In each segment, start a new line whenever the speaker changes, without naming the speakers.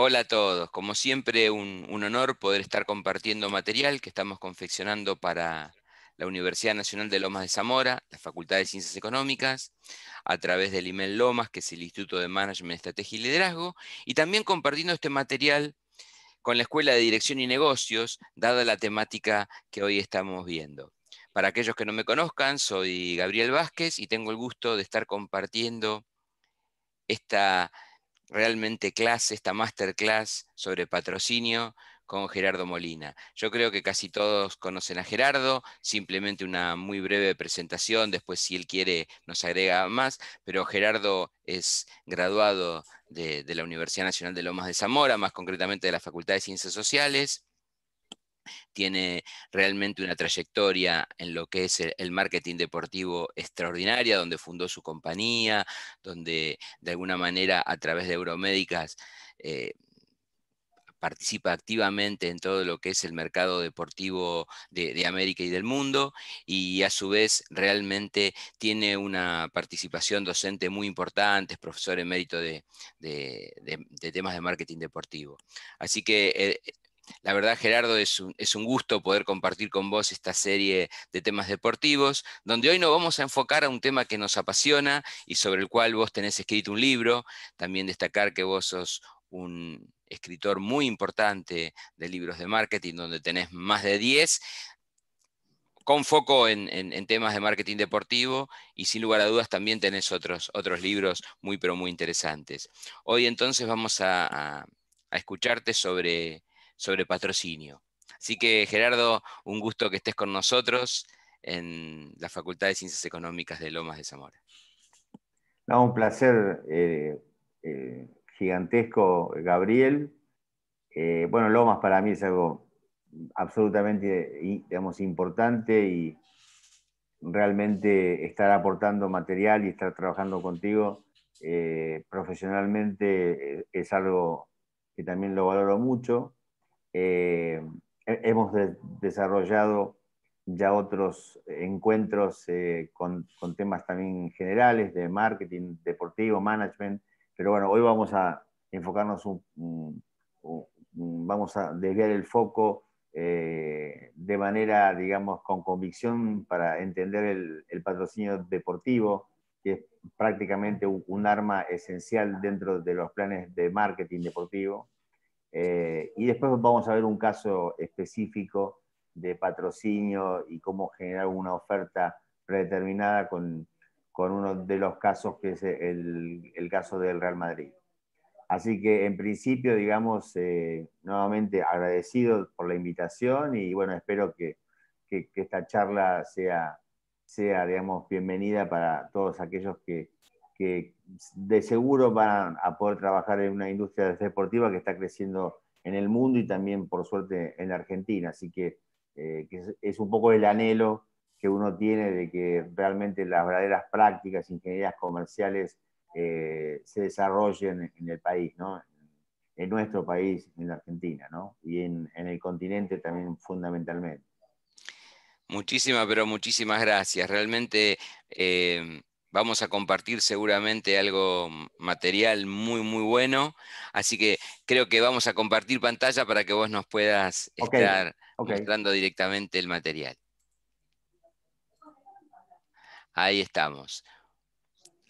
Hola a todos, como siempre un, honor poder estar compartiendo material que estamos confeccionando para la Universidad Nacional de Lomas de Zamora, la Facultad de Ciencias Económicas, a través del IMEL Lomas, que es el Instituto de Management, Estrategia y Liderazgo, y también compartiendo este material con la Escuela de Dirección y Negocios, dada la temática que hoy estamos viendo. Para aquellos que no me conozcan, soy Gabriel Vázquez y tengo el gusto de estar compartiendo esta realmente clase, esta masterclass sobre patrocinio con Gerardo Molina. Yo creo que casi todos conocen a Gerardo, simplemente una muy breve presentación, después si él quiere nos agrega más, pero Gerardo es graduado de, de la Universidad Nacional de Lomas de Zamora, más concretamente de la Facultad de Ciencias Sociales, tiene realmente una trayectoria en lo que es el, marketing deportivo extraordinaria, donde fundó su compañía, donde de alguna manera a través de Euromédicas eh, participa activamente en todo lo que es el mercado deportivo de, América y del mundo y a su vez realmente tiene una participación docente muy importante, es profesor emérito de, de, de temas de marketing deportivo. Así que eh, la verdad, Gerardo, es un, gusto poder compartir con vos esta serie de temas deportivos, donde hoy nos vamos a enfocar a un tema que nos apasiona y sobre el cual vos tenés escrito un libro. También destacar que vos sos un escritor muy importante de libros de marketing, donde tenés más de 10, con foco en, temas de marketing deportivo y sin lugar a dudas también tenés otros, otros libros muy pero muy interesantes. Hoy entonces vamos a escucharte sobre sobre patrocinio. Así que Gerardo, un gusto que estés con nosotros en la Facultad de Ciencias Económicas de Lomas de Zamora.
un placer eh, eh, gigantesco, Gabriel. Eh, bueno, Lomas para mí es algo absolutamente digamos, importante y realmente estar aportando material y estar trabajando contigo profesionalmente es algo que también lo valoro mucho. Eh, hemos desarrollado ya otros encuentros eh, con, temas también generales de marketing deportivo, management, pero bueno, hoy vamos a enfocarnos, un, vamos a desviar el foco eh, de manera, digamos, con convicción para entender el, patrocinio deportivo, que es prácticamente un arma esencial dentro de los planes de marketing deportivo. Eh, y después vamos a ver un caso específico de patrocinio y cómo generar una oferta predeterminada con, con uno de los casos que es el, el, caso del Real Madrid. Así que en principio, digamos, eh, nuevamente agradecido por la invitación y bueno, espero que, que, que esta charla sea, sea, digamos, bienvenida para todos aquellos que, que de seguro van a poder trabajar en una industria deportiva que está creciendo en el mundo y también, por suerte, en la Argentina. Así que, eh, es, un poco el anhelo que uno tiene de que realmente las verdaderas prácticas, ingenierías comerciales eh, se desarrollen en el país, ¿no? en nuestro país, en la Argentina, ¿no? y en, el continente también fundamentalmente.
Muchísimas, pero muchísimas gracias. Realmente eh, Vamos a compartir seguramente algo material muy, muy bueno. Así que creo que vamos a compartir pantalla para que vos nos puedas estar mostrando directamente el material. Ahí estamos.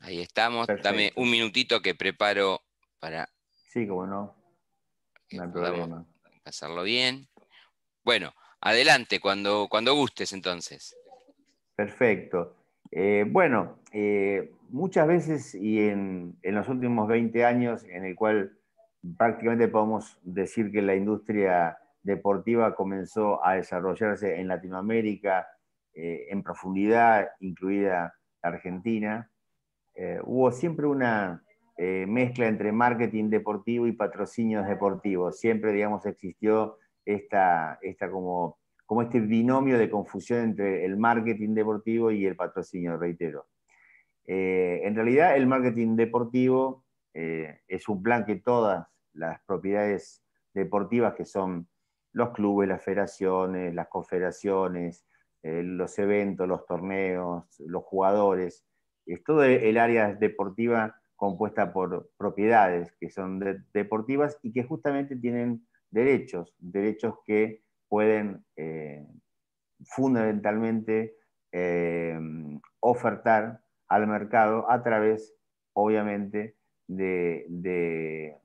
Ahí estamos. Dame un minutito que preparo para.
Sí, como no.
No hay problema. Pasarlo bien. Bueno, adelante, cuando, cuando gustes entonces.
Perfecto. Eh, bueno, eh, muchas veces y en, los últimos 20 años, en el cual prácticamente podemos decir que la industria deportiva comenzó a desarrollarse en Latinoamérica eh, en profundidad, incluida Argentina, hubo siempre una mezcla entre marketing deportivo y patrocinios deportivos. Siempre, digamos, existió esta, esta como como este binomio de confusión entre el marketing deportivo y el patrocinio, reitero. Eh, en realidad, el marketing deportivo eh, es un plan que todas las propiedades deportivas, que son los clubes, las federaciones, las confederaciones, eh, los eventos, los torneos, los jugadores, es todo el área deportiva compuesta por propiedades que son deportivas y que justamente tienen derechos, derechos que pueden eh, fundamentalmente eh, ofertar al mercado a través, obviamente, de,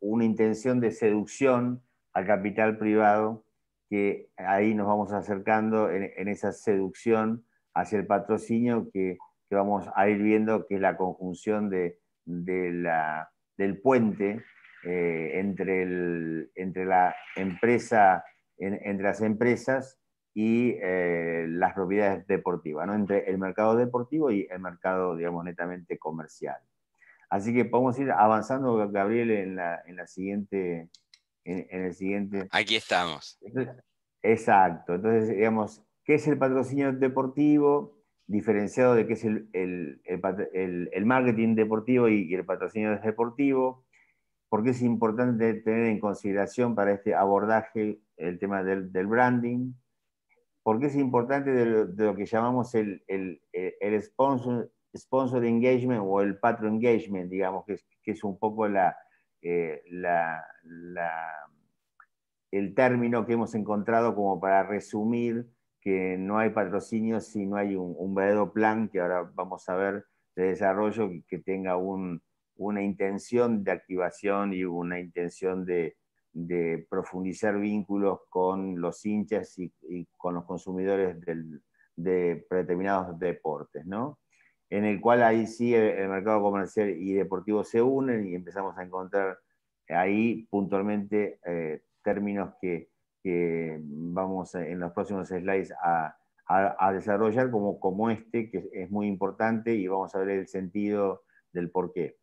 una intención de seducción al capital privado, que ahí nos vamos acercando en, esa seducción hacia el patrocinio que, vamos a ir viendo, que es la conjunción de, del puente eh, entre, el, entre la empresa, entre las empresas y eh, las propiedades deportivas, ¿no? entre el mercado deportivo y el mercado, digamos, netamente comercial. Así que podemos ir avanzando, Gabriel, en la, en la siguiente, en, el siguiente.
Aquí estamos.
exacto. Entonces, digamos, ¿qué es el patrocinio deportivo? Diferenciado de qué es el, el, el marketing deportivo y, y, el patrocinio deportivo. ¿Por qué es importante tener en consideración para este abordaje el tema del, del branding? porque es importante de lo, que llamamos el, el, el, sponsor, sponsor engagement o el patron engagement, digamos, que es, que es un poco la, eh, la, el término que hemos encontrado como para resumir que no hay patrocinio si no hay un, un verdadero plan, que ahora vamos a ver, de desarrollo que, tenga un, una intención de activación y una intención de, profundizar vínculos con los hinchas y, con los consumidores de determinados deportes, ¿no? En el cual ahí sí el, mercado comercial y deportivo se unen y empezamos a encontrar ahí puntualmente eh, términos que, vamos en los próximos slides a, desarrollar como, como este, que es muy importante y vamos a ver el sentido del por qué.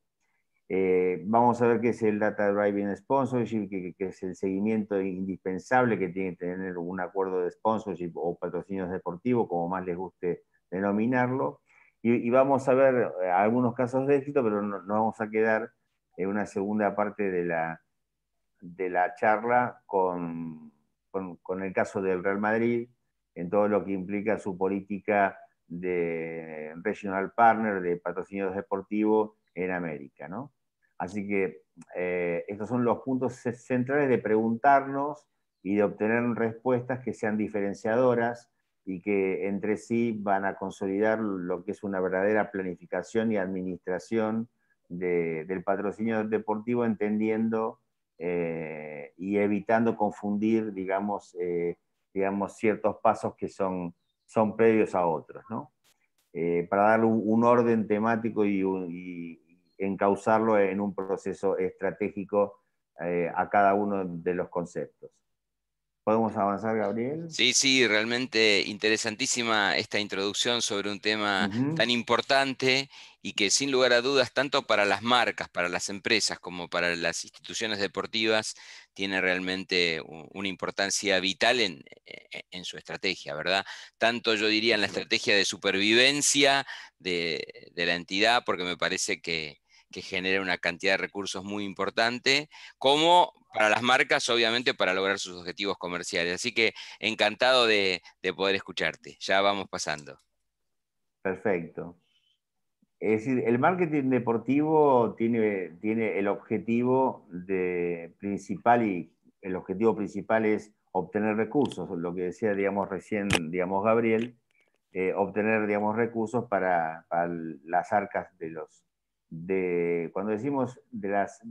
Eh, vamos a ver qué es el Data Driving Sponsorship, que, es el seguimiento indispensable que tiene que tener un acuerdo de sponsorship o patrocinios deportivos, como más les guste denominarlo. Y, vamos a ver eh, algunos casos de éxito, pero no, nos vamos a quedar en una segunda parte de la, de la charla con, con, con el caso del Real Madrid, en todo lo que implica su política de regional partner, de patrocinios deportivos en América, ¿no? Así que eh, estos son los puntos centrales de preguntarnos y de obtener respuestas que sean diferenciadoras y que entre sí van a consolidar lo que es una verdadera planificación y administración del patrocinio deportivo, entendiendo eh, y evitando confundir, digamos, eh, digamos, ciertos pasos que son, son previos a otros, ¿no? para darle un, orden temático y, y, encauzarlo en un proceso estratégico eh, a cada uno de los conceptos. ¿Podemos avanzar, Gabriel?
Sí, sí, realmente interesantísima esta introducción sobre un tema tan importante y que sin lugar a dudas, tanto para las marcas, para las empresas, como para las instituciones deportivas, tiene realmente una importancia vital en, e, en su estrategia, ¿verdad? Tanto yo diría en la estrategia de supervivencia de, de la entidad, porque me parece que, que genera una cantidad de recursos muy importante, como para las marcas, obviamente, para lograr sus objetivos comerciales. Así que encantado de, poder escucharte. Ya vamos pasando.
Perfecto. Es decir, el marketing deportivo tiene, tiene el objetivo de, principal y el objetivo principal es obtener recursos, lo que decía, digamos, recién, digamos, Gabriel, eh, obtener, digamos, recursos para, las arcas de los, cuando decimos de las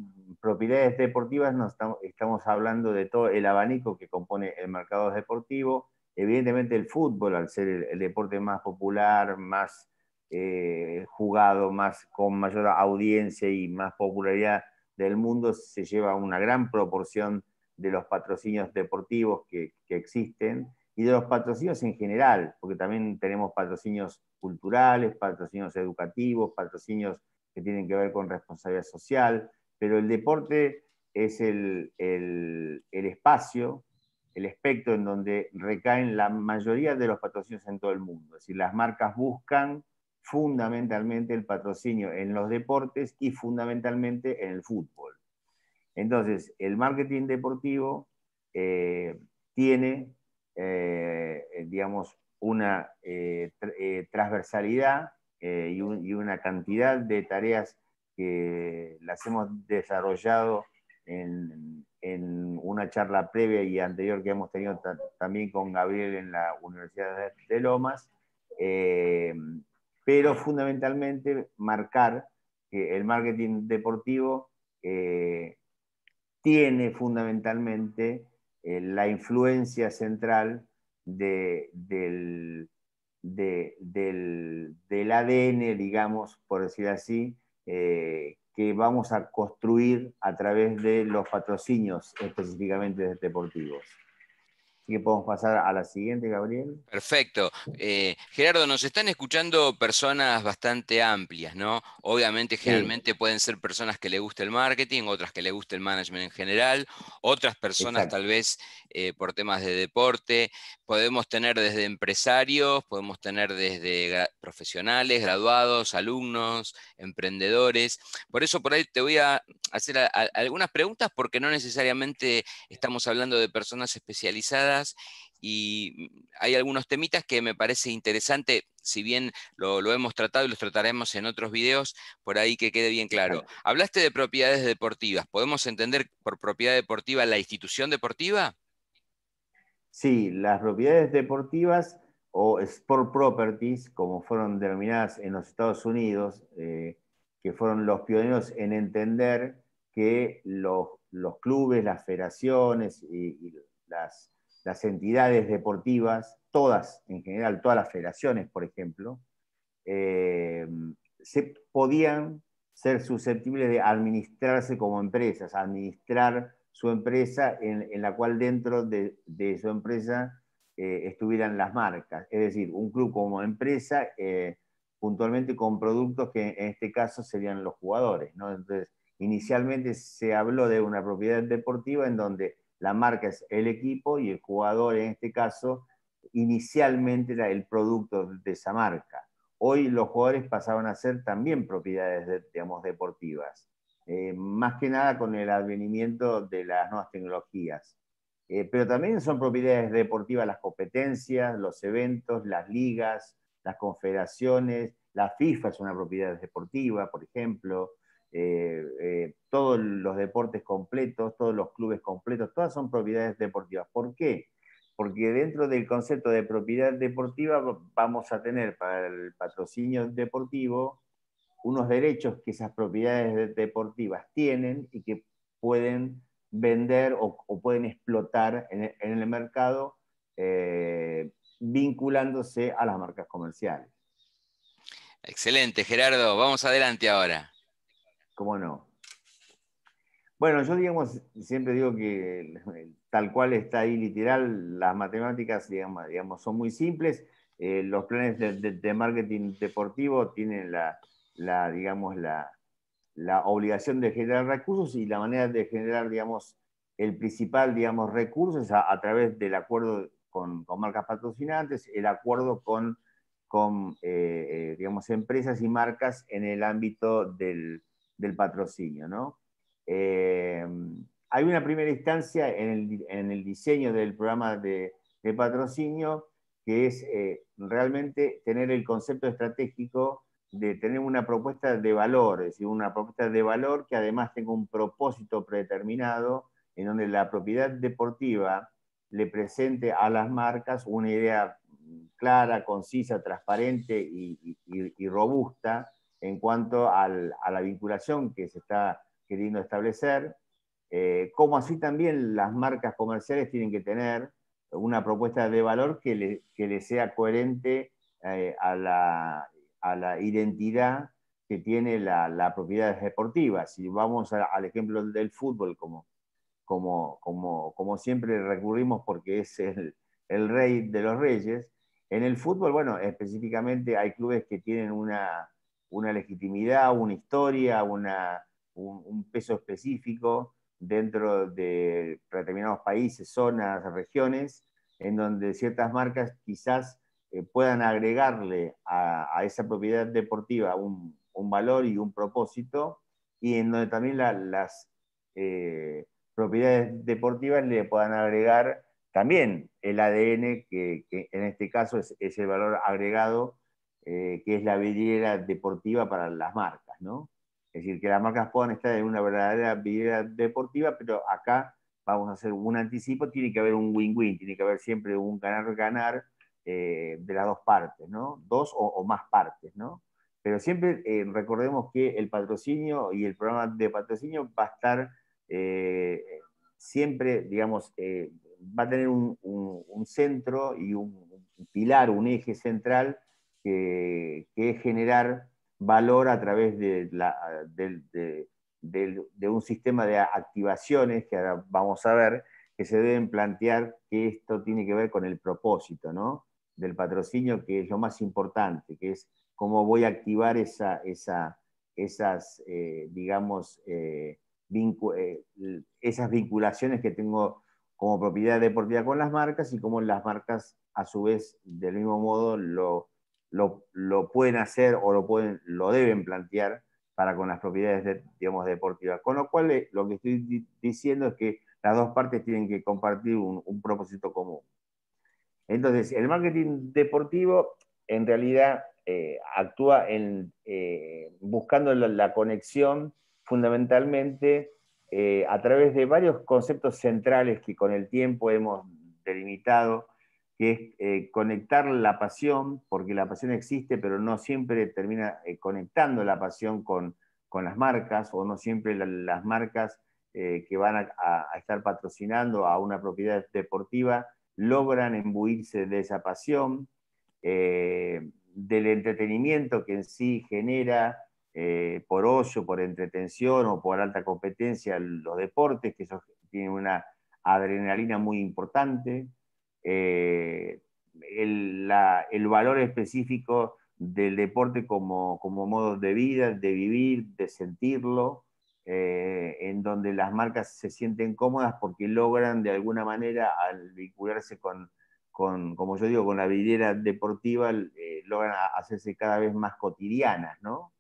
propiedades deportivas, no estamos, hablando de todo el abanico que compone el mercado deportivo. Evidentemente el fútbol, al ser el, deporte más popular, más eh, jugado, más, con mayor audiencia y más popularidad del mundo, se lleva una gran proporción de los patrocinios deportivos que, que existen y de los patrocinios en general, porque también tenemos patrocinios culturales, patrocinios educativos, patrocinios que tienen que ver con responsabilidad social, pero el deporte es el, espacio, el espectro en donde recaen la mayoría de los patrocinios en todo el mundo. Es decir, las marcas buscan fundamentalmente el patrocinio en los deportes y fundamentalmente en el fútbol. Entonces, el marketing deportivo eh, tiene, eh, digamos, una eh, transversalidad eh, y, una cantidad de tareas que las hemos desarrollado en, una charla previa y anterior que hemos tenido también con Gabriel en la Universidad de, Lomas, eh, pero fundamentalmente marcar que el marketing deportivo eh, tiene fundamentalmente la influencia central del, del, ADN, digamos, por decir así, eh, que vamos a construir a través de los patrocinios específicamente deportivos que podemos pasar a la siguiente, Gabriel.
Perfecto. Eh, Gerardo, nos están escuchando personas bastante amplias, ¿no? Obviamente, generalmente pueden ser personas que le guste el marketing, otras que le guste el management en general, otras personas tal vez eh, por temas de deporte. Podemos tener desde empresarios, podemos tener desde profesionales, graduados, alumnos, emprendedores. Por eso por ahí te voy a hacer algunas preguntas porque no necesariamente estamos hablando de personas especializadas y mm, hay algunos temitas que me parece interesante, si bien lo, hemos tratado y los trataremos en otros videos, por ahí que quede bien claro. Hablaste de propiedades deportivas, ¿podemos entender por propiedad deportiva la institución deportiva?
Sí, las propiedades deportivas o sport properties, como fueron denominadas en los Estados Unidos, eh, que fueron los pioneros en entender que los, clubes, las federaciones y las las entidades deportivas, todas en general, todas las federaciones, por ejemplo, eh, se podían ser susceptibles de administrarse como empresas, administrar su empresa en, la cual dentro de, su empresa eh, estuvieran las marcas. Es decir, un club como empresa, eh, puntualmente con productos que en este caso serían los jugadores. Entonces, inicialmente se habló de una propiedad deportiva en donde la marca es el equipo y el jugador en este caso inicialmente era el producto de esa marca. Hoy los jugadores pasaban a ser también propiedades digamos, deportivas, eh, más que nada con el advenimiento de las nuevas tecnologías. Eh, pero también son propiedades deportivas las competencias, los eventos, las ligas, las confederaciones, la FIFA es una propiedad deportiva, por ejemplo, eh, eh, todos los deportes completos, todos los clubes completos, todas son propiedades deportivas. ¿Por qué? Porque dentro del concepto de propiedad deportiva vamos a tener para el patrocinio deportivo unos derechos que esas propiedades deportivas tienen y que pueden vender o, pueden explotar en el, mercado eh, vinculándose a las marcas comerciales.
Excelente, Gerardo. Vamos adelante ahora.
¿Cómo no? Bueno, yo digamos, siempre digo que tal cual está ahí literal, las matemáticas digamos, son muy simples. Eh, los planes de, marketing deportivo tienen la, digamos, la, obligación de generar recursos y la manera de generar, digamos, el principal, digamos, recurso es a, través del acuerdo con, marcas patrocinantes, el acuerdo con, con eh, eh, digamos, empresas y marcas en el ámbito del, del patrocinio. ¿no? Eh, hay una primera instancia en el, diseño del programa de, patrocinio que es eh, realmente tener el concepto estratégico de tener una propuesta de valor, es decir, una propuesta de valor que además tenga un propósito predeterminado en donde la propiedad deportiva le presente a las marcas una idea clara, concisa, transparente y robusta en cuanto a la vinculación que se está queriendo establecer, eh, como así también las marcas comerciales tienen que tener una propuesta de valor que le, le sea coherente eh, a, la, a, la, identidad que tiene la, la propiedad deportiva. Si vamos al ejemplo del fútbol, como, como, como, como siempre recurrimos porque es el, el rey de los reyes, en el fútbol, bueno, específicamente hay clubes que tienen una, una legitimidad, una historia, un, peso específico dentro de determinados países, zonas, regiones, en donde ciertas marcas quizás eh, puedan agregarle a, esa propiedad deportiva un, valor y un propósito, y en donde también las eh, propiedades deportivas le puedan agregar también el ADN, que, en este caso es el valor agregado que es la vidriera deportiva para las marcas, ¿no? Es decir, que las marcas puedan estar en una verdadera vidriera deportiva, pero acá vamos a hacer un anticipo, tiene que haber un win-win, tiene que haber siempre un ganar-ganar de las dos partes, ¿no? Dos o, más partes, ¿no? Pero siempre recordemos que el patrocinio y el programa de patrocinio va a estar siempre, digamos, eh, va a tener un, centro y un, pilar, un eje central que, es generar valor a través de, un sistema de activaciones que ahora vamos a ver, que se deben plantear que esto tiene que ver con el propósito ¿no? del patrocinio, que es lo más importante, que es cómo voy a activar esa, esas, eh, digamos, eh, eh, esas vinculaciones que tengo como propiedad deportiva con las marcas y cómo las marcas a su vez del mismo modo lo, lo, pueden hacer o lo, pueden, lo deben plantear para con las propiedades digamos, deportivas. Con lo cual eh, lo que estoy diciendo es que las dos partes tienen que compartir un, propósito común. Entonces, el marketing deportivo en realidad eh, actúa en, buscando la conexión fundamentalmente eh, a través de varios conceptos centrales que con el tiempo hemos delimitado, que es eh, conectar la pasión, porque la pasión existe, pero no siempre termina eh, conectando la pasión con, las marcas, o no siempre las marcas que van a, estar patrocinando a una propiedad deportiva logran embuirse de esa pasión, del entretenimiento que en sí genera eh, por ocio, por entretención o por alta competencia los deportes, que eso tiene una adrenalina muy importante, eh, el, valor específico del deporte como, modo de vida, de vivir, de sentirlo, eh, en donde las marcas se sienten cómodas porque logran de alguna manera, al vincularse con, como yo digo, con la vidriera deportiva, logran hacerse cada vez más cotidianas, ¿no?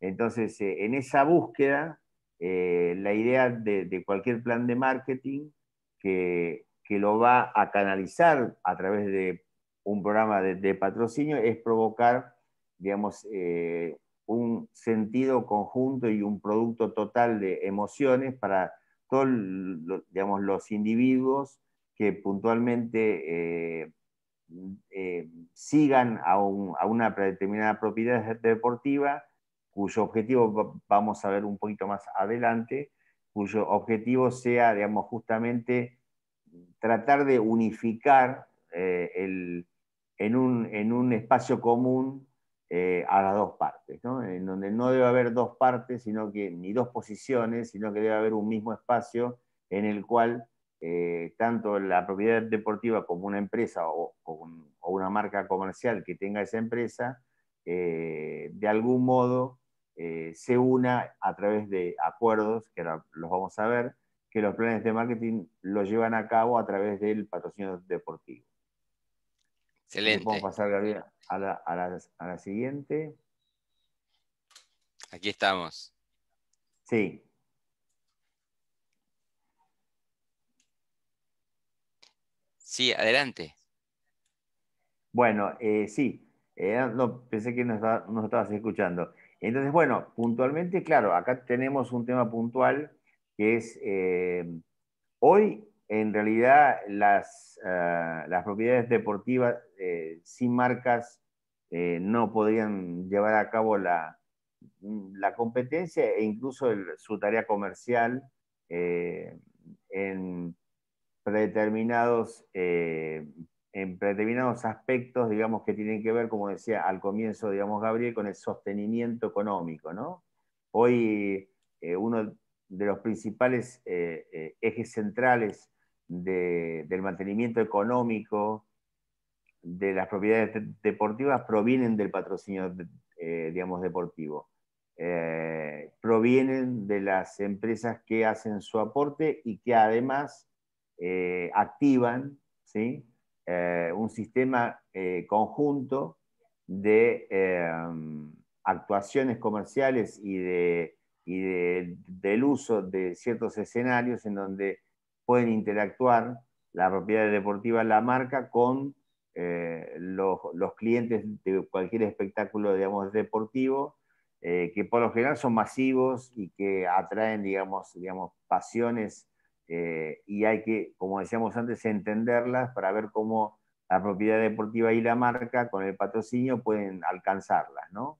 Entonces, eh, en esa búsqueda, eh, la idea de, cualquier plan de marketing que, lo va a canalizar a través de un programa de, patrocinio es provocar, digamos, eh, un sentido conjunto y un producto total de emociones para todos digamos, los individuos que puntualmente sigan a, a, una predeterminada propiedad deportiva cuyo objetivo vamos a ver un poquito más adelante, cuyo objetivo sea, digamos, justamente tratar de unificar eh, en, un, espacio común eh, a las dos partes, en donde no debe haber dos partes, sino que, ni dos posiciones, sino que debe haber un mismo espacio en el cual eh, tanto la propiedad deportiva como una empresa o, o, una marca comercial que tenga esa empresa, de algún modo se una a través de acuerdos, que ahora los vamos a ver, que los planes de marketing los llevan a cabo a través del patrocinio deportivo.
Excelente.
Vamos a pasar, Gabriel, a la, a la siguiente.
Aquí estamos.
Sí.
Sí, adelante.
Bueno, eh, sí, eh, no, pensé que nos, nos, estabas escuchando. Entonces, bueno, puntualmente, claro, acá tenemos un tema puntual que es, eh, hoy en realidad las, eh, las propiedades deportivas eh, sin marcas no podrían llevar a cabo la, la competencia e incluso su tarea comercial en predeterminados en determinados aspectos, digamos, que tienen que ver, como decía al comienzo, digamos, Gabriel, con el sostenimiento económico, ¿no? Hoy eh, uno de los principales eh, eh, ejes centrales del mantenimiento económico de las propiedades deportivas provienen del patrocinio, digamos, deportivo. provienen de las empresas que hacen su aporte y que además activan, ¿sí? Eh, un sistema eh, conjunto de eh, actuaciones comerciales y, de, del uso de ciertos escenarios en donde pueden interactuar la propiedad deportiva, la marca, con eh, los, clientes de cualquier espectáculo, digamos, deportivo, eh, que por lo general son masivos y que atraen, digamos, digamos pasiones eh, y hay que, como decíamos antes, entenderlas para ver cómo la propiedad deportiva y la marca con el patrocinio pueden alcanzarlas, ¿no?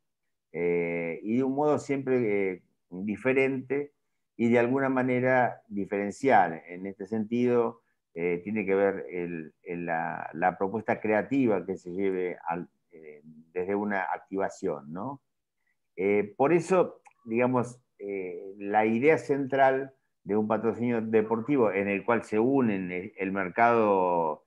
y de un modo siempre diferente y de alguna manera diferencial. En este sentido, eh, tiene que ver la, propuesta creativa que se lleve eh, desde una activación. ¿no? Eh, por eso, digamos, la idea central de un patrocinio deportivo en el cual se unen el mercado,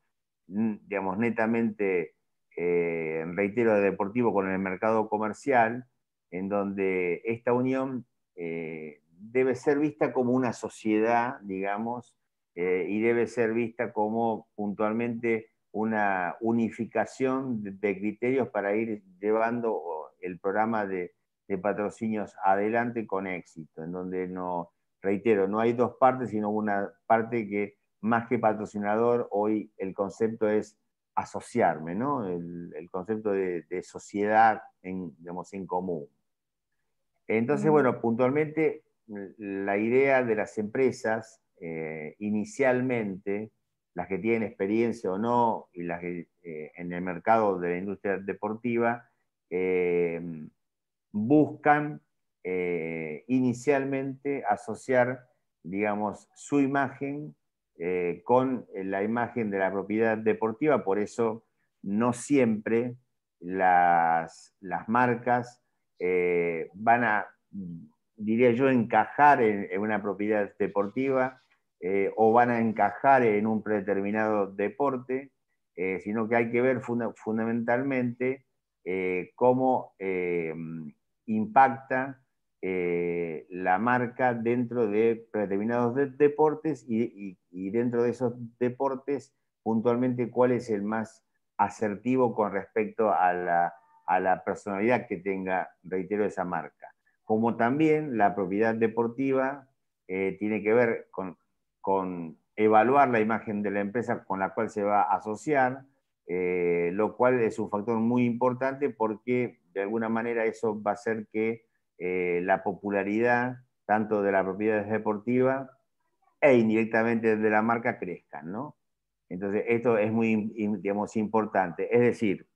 digamos, netamente, reitero, deportivo con el mercado comercial, en donde esta unión debe ser vista como una sociedad, digamos, eh, y debe ser vista como puntualmente una unificación de, criterios para ir llevando el programa de, patrocinios adelante con éxito, en donde no, reitero, no hay dos partes, sino una parte que más que patrocinador, hoy el concepto es asociarme, ¿no? el, concepto de, sociedad en, digamos, en común. Entonces, bueno, puntualmente la idea de las empresas eh, inicialmente, las que tienen experiencia o no, y las que eh, en el mercado de la industria deportiva, eh, buscan inicialmente asociar, digamos, su imagen con la imagen de la propiedad deportiva, por eso no siempre las, las marcas van a, diría yo, encajar en una propiedad deportiva eh, o van a encajar en un predeterminado deporte, eh, sino que hay que ver fundamentalmente eh, cómo impacta la marca dentro de predeterminados deportes y, dentro de esos deportes puntualmente cuál es el más asertivo con respecto a la, a la personalidad que tenga, reitero, esa marca. Como también la propiedad deportiva tiene que ver con, con evaluar la imagen de la empresa con la cual se va a asociar, eh, lo cual es un factor muy importante porque de alguna manera eso va a hacer que eh, la popularidad tanto de la propiedad deportiva e indirectamente de la marca crezcan, ¿no? Entonces, esto es muy digamos, importante. Es decir,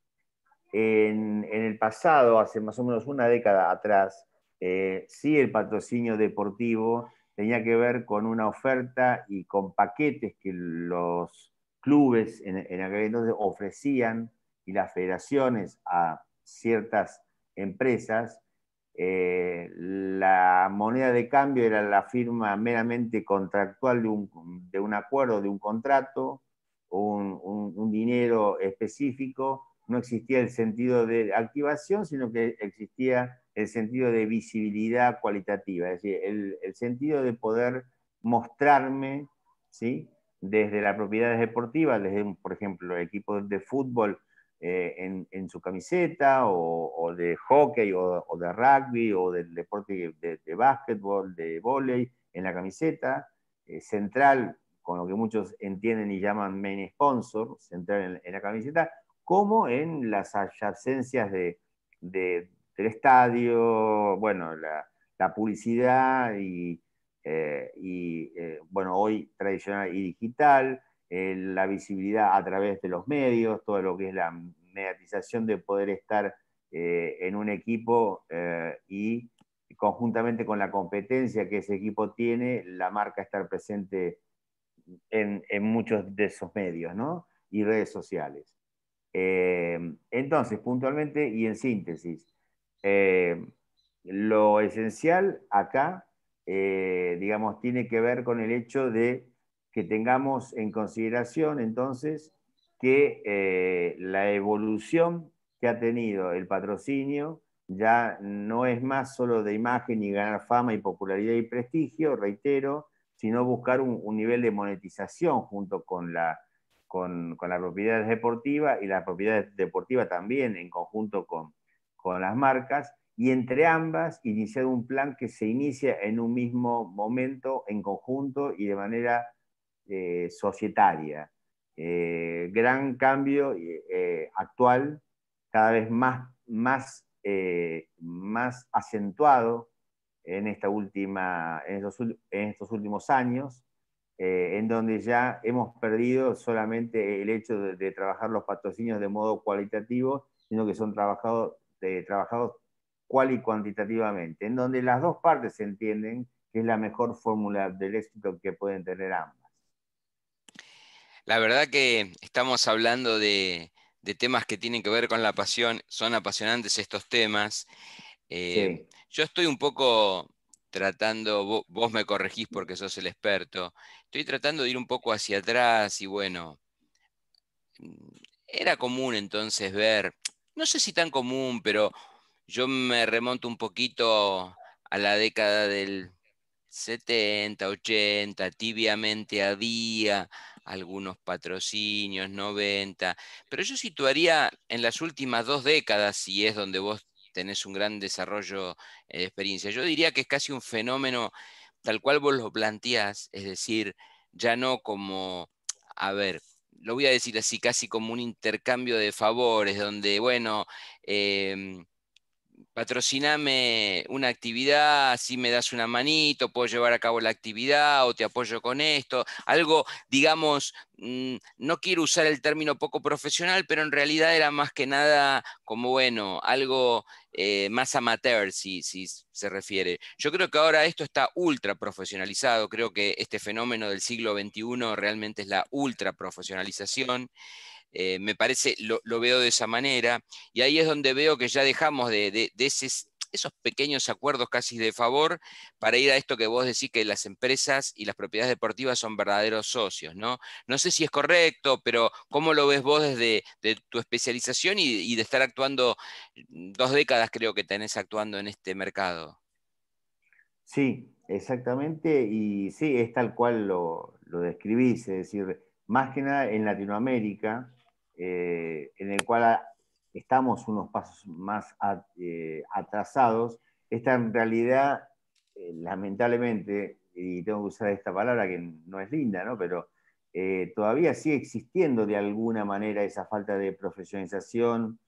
en, el pasado, hace más o menos una década atrás, eh, sí el patrocinio deportivo tenía que ver con una oferta y con paquetes que los clubes en, aquel entonces ofrecían y las federaciones a ciertas empresas. Eh, la moneda de cambio era la firma meramente contractual de un, acuerdo, de un contrato, un dinero específico. No existía el sentido de activación, sino que existía el sentido de visibilidad cualitativa, es decir, el, sentido de poder mostrarme ¿sí? desde la propiedad deportiva, desde, por ejemplo, equipos de fútbol eh, en, su camiseta, o, de hockey, o, de rugby, o del deporte de, de básquetbol, de vóley, en la camiseta, eh, central, con lo que muchos entienden y llaman main sponsor, central en, la camiseta, como en las adyacencias de, del estadio, bueno, la, publicidad y, eh, eh, bueno, hoy tradicional y digital, eh, la visibilidad a través de los medios, todo lo que es la mediatización de poder estar en un equipo y conjuntamente con la competencia que ese equipo tiene, la marca estar presente en, en muchos de esos medios ¿no? y redes sociales. Entonces, puntualmente y en síntesis, eh, lo esencial acá, eh, digamos, tiene que ver con el hecho de que tengamos en consideración entonces que eh, la evolución que ha tenido el patrocinio ya no es más solo de imagen y ganar fama y popularidad y prestigio, reitero, sino buscar un, nivel de monetización junto con la, con, con la propiedad deportiva y la propiedad deportiva también en conjunto con, con las marcas y entre ambas iniciar un plan que se inicia en un mismo momento, en conjunto y de manera eh, societaria. eh, gran cambio actual, cada vez más, más, más acentuado en, esta última, en, estos, últimos años, en donde ya hemos perdido solamente el hecho de, trabajar los patrocinios de modo cualitativo, sino que son trabajados, trabajados cual y cuantitativamente, en donde las dos partes entienden que es la mejor fórmula del éxito que pueden tener ambas.
La verdad que estamos hablando de, temas que tienen que ver con la pasión, son apasionantes estos temas. Eh, yo estoy un poco tratando, vos, me corregís porque sos el experto, estoy tratando de ir un poco hacia atrás y bueno, era común entonces ver, no sé si tan común, pero yo me remonto un poquito a la década del 70, 80, tibiamente había algunos patrocinios, 90, pero yo situaría en las últimas dos décadas, si es donde vos tenés un gran desarrollo de experiencia. Yo diría que es casi un fenómeno tal cual vos lo planteás, es decir, ya no como, a ver, lo voy a decir así, casi como un intercambio de favores, donde, bueno, em, patrociname una actividad, así me das una manito, puedo llevar a cabo la actividad o te apoyo con esto. Algo, digamos, mm, no quiero usar el término poco profesional, pero en realidad era más que nada como, bueno, algo eh, más amateur, si, se refiere. Yo creo que ahora esto está ultra profesionalizado, creo que este fenómeno del siglo XXI realmente es la ultra profesionalización. Eh, me parece, lo, veo de esa manera, y ahí es donde veo que ya dejamos de, esos pequeños acuerdos casi de favor para ir a esto que vos decís que las empresas y las propiedades deportivas son verdaderos socios, ¿no? No sé si es correcto, pero ¿cómo lo ves vos desde tu especialización y, de estar actuando, dos décadas creo que tenés actuando en este mercado?
Sí, exactamente, y sí, es tal cual lo, lo describís, es decir, más que nada en Latinoamérica, eh, en el cual estamos unos pasos más eh, atrasados, esta en realidad, eh, lamentablemente, y tengo que usar esta palabra que no es linda, ¿no? pero todavía sigue existiendo de alguna manera esa falta de profesionalización,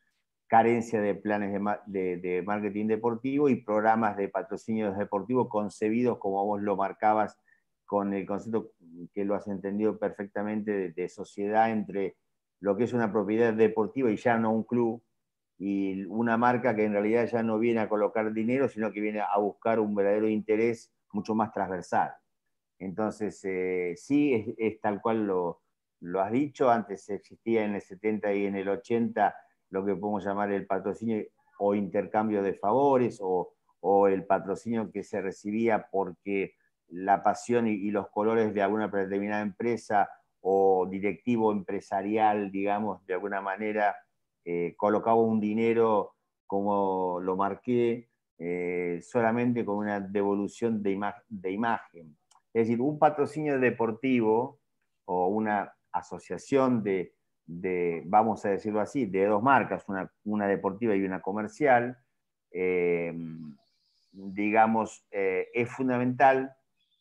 carencia de planes de, marketing deportivo y programas de patrocinio deportivo concebidos como vos lo marcabas con el concepto que lo has entendido perfectamente de sociedad entre lo que es una propiedad deportiva y ya no un club, y una marca que en realidad ya no viene a colocar dinero, sino que viene a buscar un verdadero interés mucho más transversal. Entonces, eh, sí, es, tal cual lo, lo, has dicho, antes existía en el 70 y en el 80 lo que podemos llamar el patrocinio o intercambio de favores o, o el patrocinio que se recibía porque la pasión y, y los colores de alguna determinada empresa o directivo empresarial, digamos, de alguna manera, eh, colocaba un dinero como lo marqué, eh, solamente con una devolución de, de imagen. Es decir, un patrocinio deportivo o una asociación de, vamos a decirlo así, de dos marcas, una, deportiva y una comercial, eh, digamos, es fundamental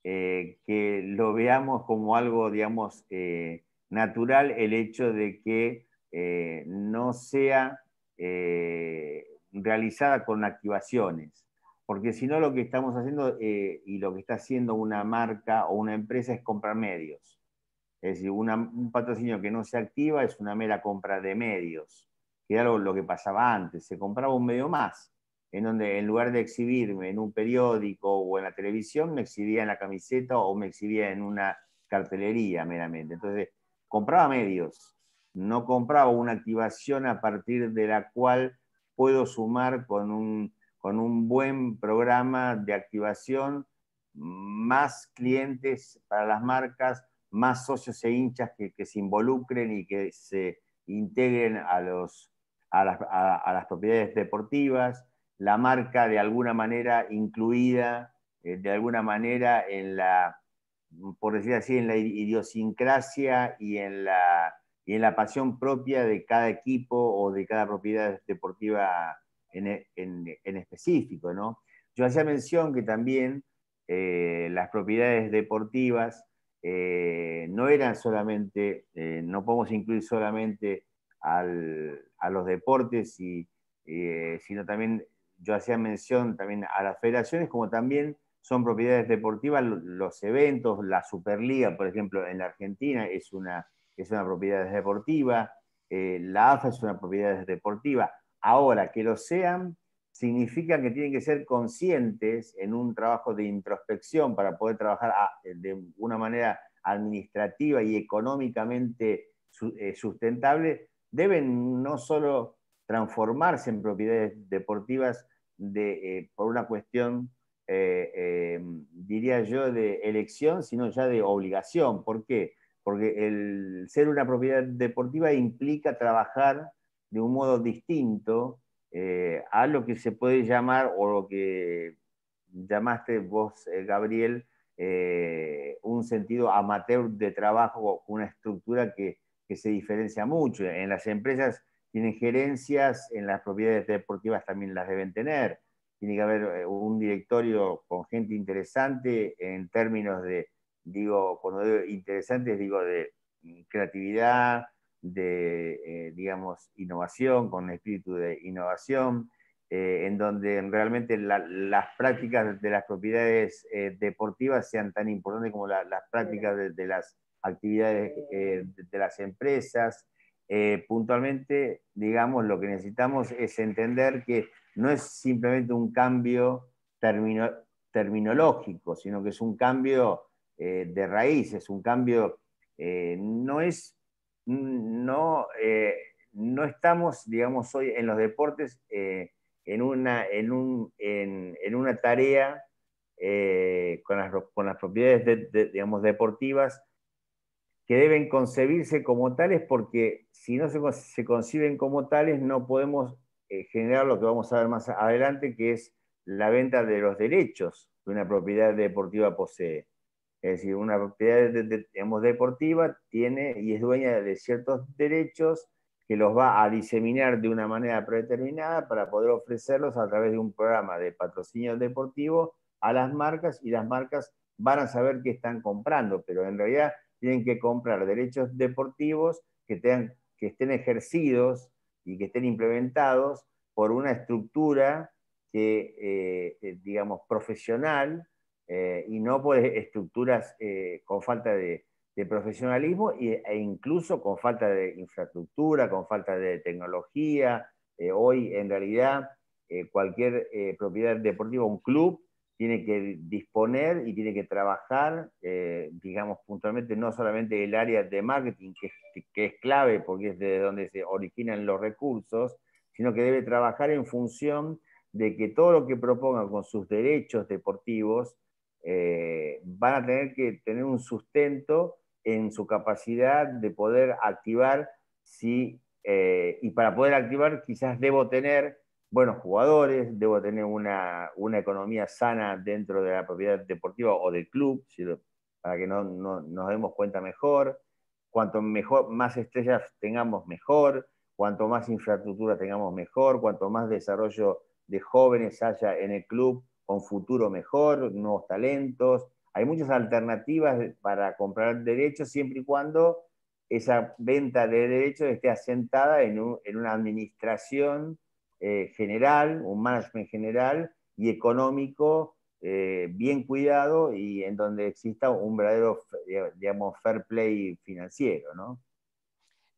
eh, que lo veamos como algo, digamos, eh, natural el hecho de que eh, no sea realizada con activaciones. Porque si no, lo que estamos haciendo y lo que está haciendo una marca o una empresa es comprar medios. Es decir, un patrocinio que no se activa es una mera compra de medios, que era lo que pasaba antes. Se compraba un medio más en donde en lugar de exhibirme en un periódico o en la televisión, me exhibía en la camiseta o me exhibía en una cartelería meramente. Entonces, compraba medios, no compraba una activación a partir de la cual puedo sumar con un, con un buen programa de activación más clientes para las marcas, más socios e hinchas que, se involucren y que se integren a, los, a, las, a las propiedades deportivas, la marca de alguna manera incluida, eh, de alguna manera en la, por decir así, en la idiosincrasia y en la, y en la pasión propia de cada equipo o de cada propiedad deportiva en, en, específico. ¿no? Yo hacía mención que también eh, las propiedades deportivas eh, no eran solamente, no podemos incluir solamente a los deportes, sino también, yo hacía mención también a las federaciones, como también son propiedades deportivas los eventos, la Superliga, por ejemplo, en la Argentina es una, es una propiedad deportiva, la AFA es una propiedad deportiva. Ahora, que lo sean, significa que tienen que ser conscientes en un trabajo de introspección para poder trabajar ah, de una manera administrativa y económicamente eh, sustentable, deben no solo transformarse en propiedades deportivas eh, por una cuestión, eh, diría yo, de elección, sino ya de obligación. ¿Por qué? Porque el ser una propiedad deportiva implica trabajar de un modo distinto eh, a lo que se puede llamar, o lo que llamaste vos, eh, Gabriel, eh, un sentido amateur de trabajo, una estructura que, se diferencia mucho. En las empresas tienen gerencias, en las propiedades deportivas también las deben tener. Tiene que haber un directorio con gente interesante en términos de, digo, cuando digo interesantes, digo de creatividad, de, eh, digamos, innovación, con espíritu de innovación, eh, en donde realmente las prácticas de las propiedades eh, deportivas sean tan importantes como las prácticas de, las actividades de, las empresas. Puntualmente, digamos, lo que necesitamos es entender que no es simplemente un cambio terminológico, sino que es un cambio de raíces, un cambio, no es no, eh, no estamos, digamos, hoy en los deportes eh, en, una, en, un, en, una tarea eh, con, las, con, las, propiedades digamos, deportivas que deben concebirse como tales porque si no se, se conciben como tales no podemos generar lo que vamos a ver más adelante, que es la venta de los derechos que una propiedad deportiva posee. Es decir, una propiedad deportiva tiene y es dueña de ciertos derechos que los va a diseminar de una manera predeterminada para poder ofrecerlos a través de un programa de patrocinio deportivo a las marcas y las marcas van a saber qué están comprando, pero en realidad tienen que comprar derechos deportivos que, tengan, que estén ejercidos y que estén implementados por una estructura que, eh, eh, digamos, profesional, eh, y no por estructuras con falta de, profesionalismo e incluso con falta de infraestructura, con falta de tecnología. Hoy, en realidad, cualquier propiedad deportiva, un club, tiene que disponer y tiene que trabajar, digamos, puntualmente, no solamente el área de marketing, que, es clave porque es de donde se originan los recursos, sino que debe trabajar en función de que todo lo que proponga con sus derechos deportivos eh, van a tener que tener un sustento en su capacidad de poder activar, si, eh, y para poder activar quizás debo tener buenos jugadores, debo tener una, economía sana dentro de la propiedad deportiva o del club, para que no, nos demos cuenta mejor. Cuanto mejor, más estrellas tengamos, mejor. Cuanto más infraestructura tengamos, mejor. Cuanto más desarrollo de jóvenes haya en el club, con futuro mejor, nuevos talentos. Hay muchas alternativas para comprar derechos siempre y cuando esa venta de derechos esté asentada en, una administración eh, general, un management general y económico eh, bien cuidado y en donde exista un verdadero, digamos, fair play financiero, ¿no?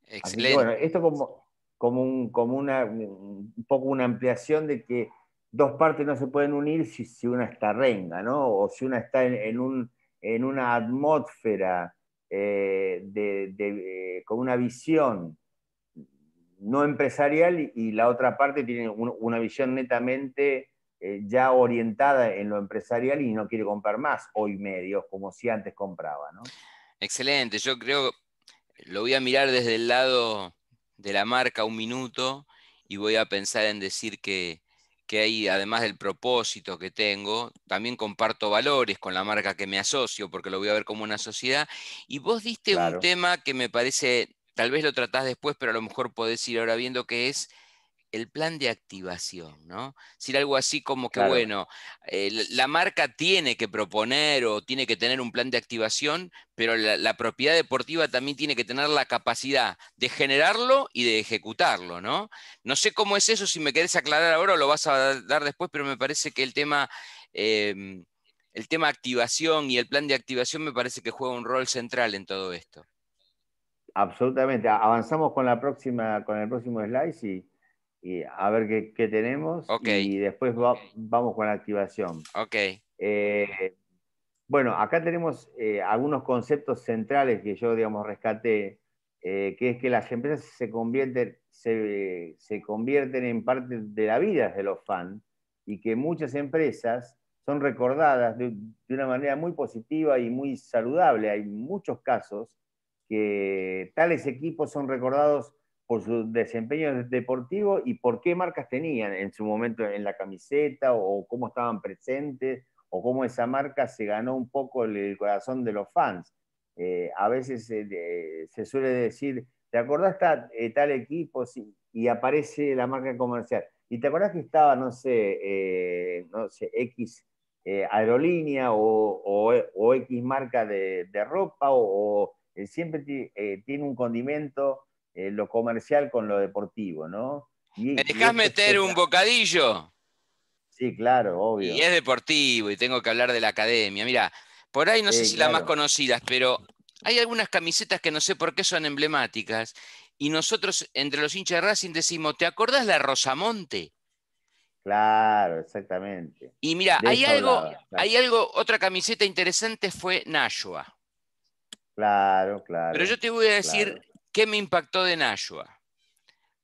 Excelente. bueno, esto como, como, un, como una, un poco una ampliación de que dos partes no se pueden unir si, una está renga, ¿no? O si una está en, un, en una atmósfera eh, de, eh, con una visión no empresarial y, la otra parte tiene una visión netamente eh, ya orientada en lo empresarial y no quiere comprar más hoy medios como si antes compraba, ¿no?
Excelente, yo creo, lo voy a mirar desde el lado de la marca un minuto y voy a pensar en decir que que ahí, además del propósito que tengo, también comparto valores con la marca que me asocio, porque lo voy a ver como una sociedad. Y vos diste un tema que me parece, tal vez lo tratás después, pero a lo mejor podés ir ahora viendo, que es el plan de activación, ¿no? Decir algo así como que, bueno, eh, la marca tiene que proponer o tiene que tener un plan de activación, pero la, propiedad deportiva también tiene que tener la capacidad de generarlo y de ejecutarlo, ¿no? No sé cómo es eso, si me querés aclarar ahora o lo vas a dar después, pero me parece que el tema... Em, el tema activación y el plan de activación me parece que juega un rol central en todo esto.
Absolutamente. Avanzamos con la próxima, con el próximo slide y y a ver qué, tenemos y después vamos con la activación.
Ok.
Eh, bueno, acá tenemos eh, algunos conceptos centrales que yo, digamos, rescaté, eh, que es que las empresas se convierten, se, convierten en parte de la vida de los fans y que muchas empresas son recordadas de, de una manera muy positiva y muy saludable. Hay muchos casos que tales equipos son recordados por su desempeño deportivo y por qué marcas tenían en su momento en la camiseta o cómo estaban presentes o cómo esa marca se ganó un poco el, corazón de los fans. Eh, a veces se suele decir, ¿te acordás de eh, tal equipo? y aparece la marca comercial. ¿Y te acordás que estaba, no sé, eh, no sé X aerolínea o, o, X marca de ropa o, siempre tiene un condimento eh, lo comercial con lo deportivo, ¿no?
¿Me dejás meter un bocadillo?
Sí, claro, obvio.
Y es deportivo y tengo que hablar de la academia. Mira, por ahí no sé si las más conocidas, pero hay algunas camisetas que no sé por qué son emblemáticas. Y nosotros, entre los hinchas de Racing, decimos, ¿te acordás la Rosamonte?
Claro, exactamente.
Y mira, hay algo, hay algo, otra camiseta interesante fue Nashua.
Claro, claro.
Pero yo te voy a decir ¿Qué me impactó de Nashua?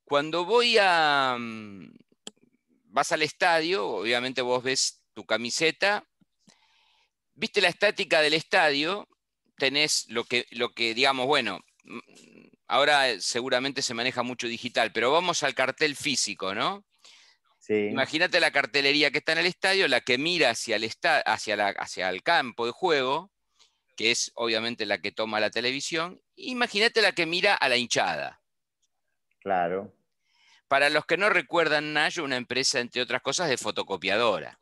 Cuando voy a... Mm, vas al estadio, obviamente vos ves tu camiseta, viste la estática del estadio, tenés lo que, lo que digamos, bueno, mm, ahora seguramente se maneja mucho digital, pero vamos al cartel físico, ¿no? Sí. Imagínate la cartelería que está en el estadio, la que mira hacia el, hacia, la, hacia el campo de juego, que es obviamente la que toma la televisión, imagínate la que mira a la hinchada.
Claro.
Para los que no recuerdan, Nayo, una empresa, entre otras cosas, de fotocopiadora.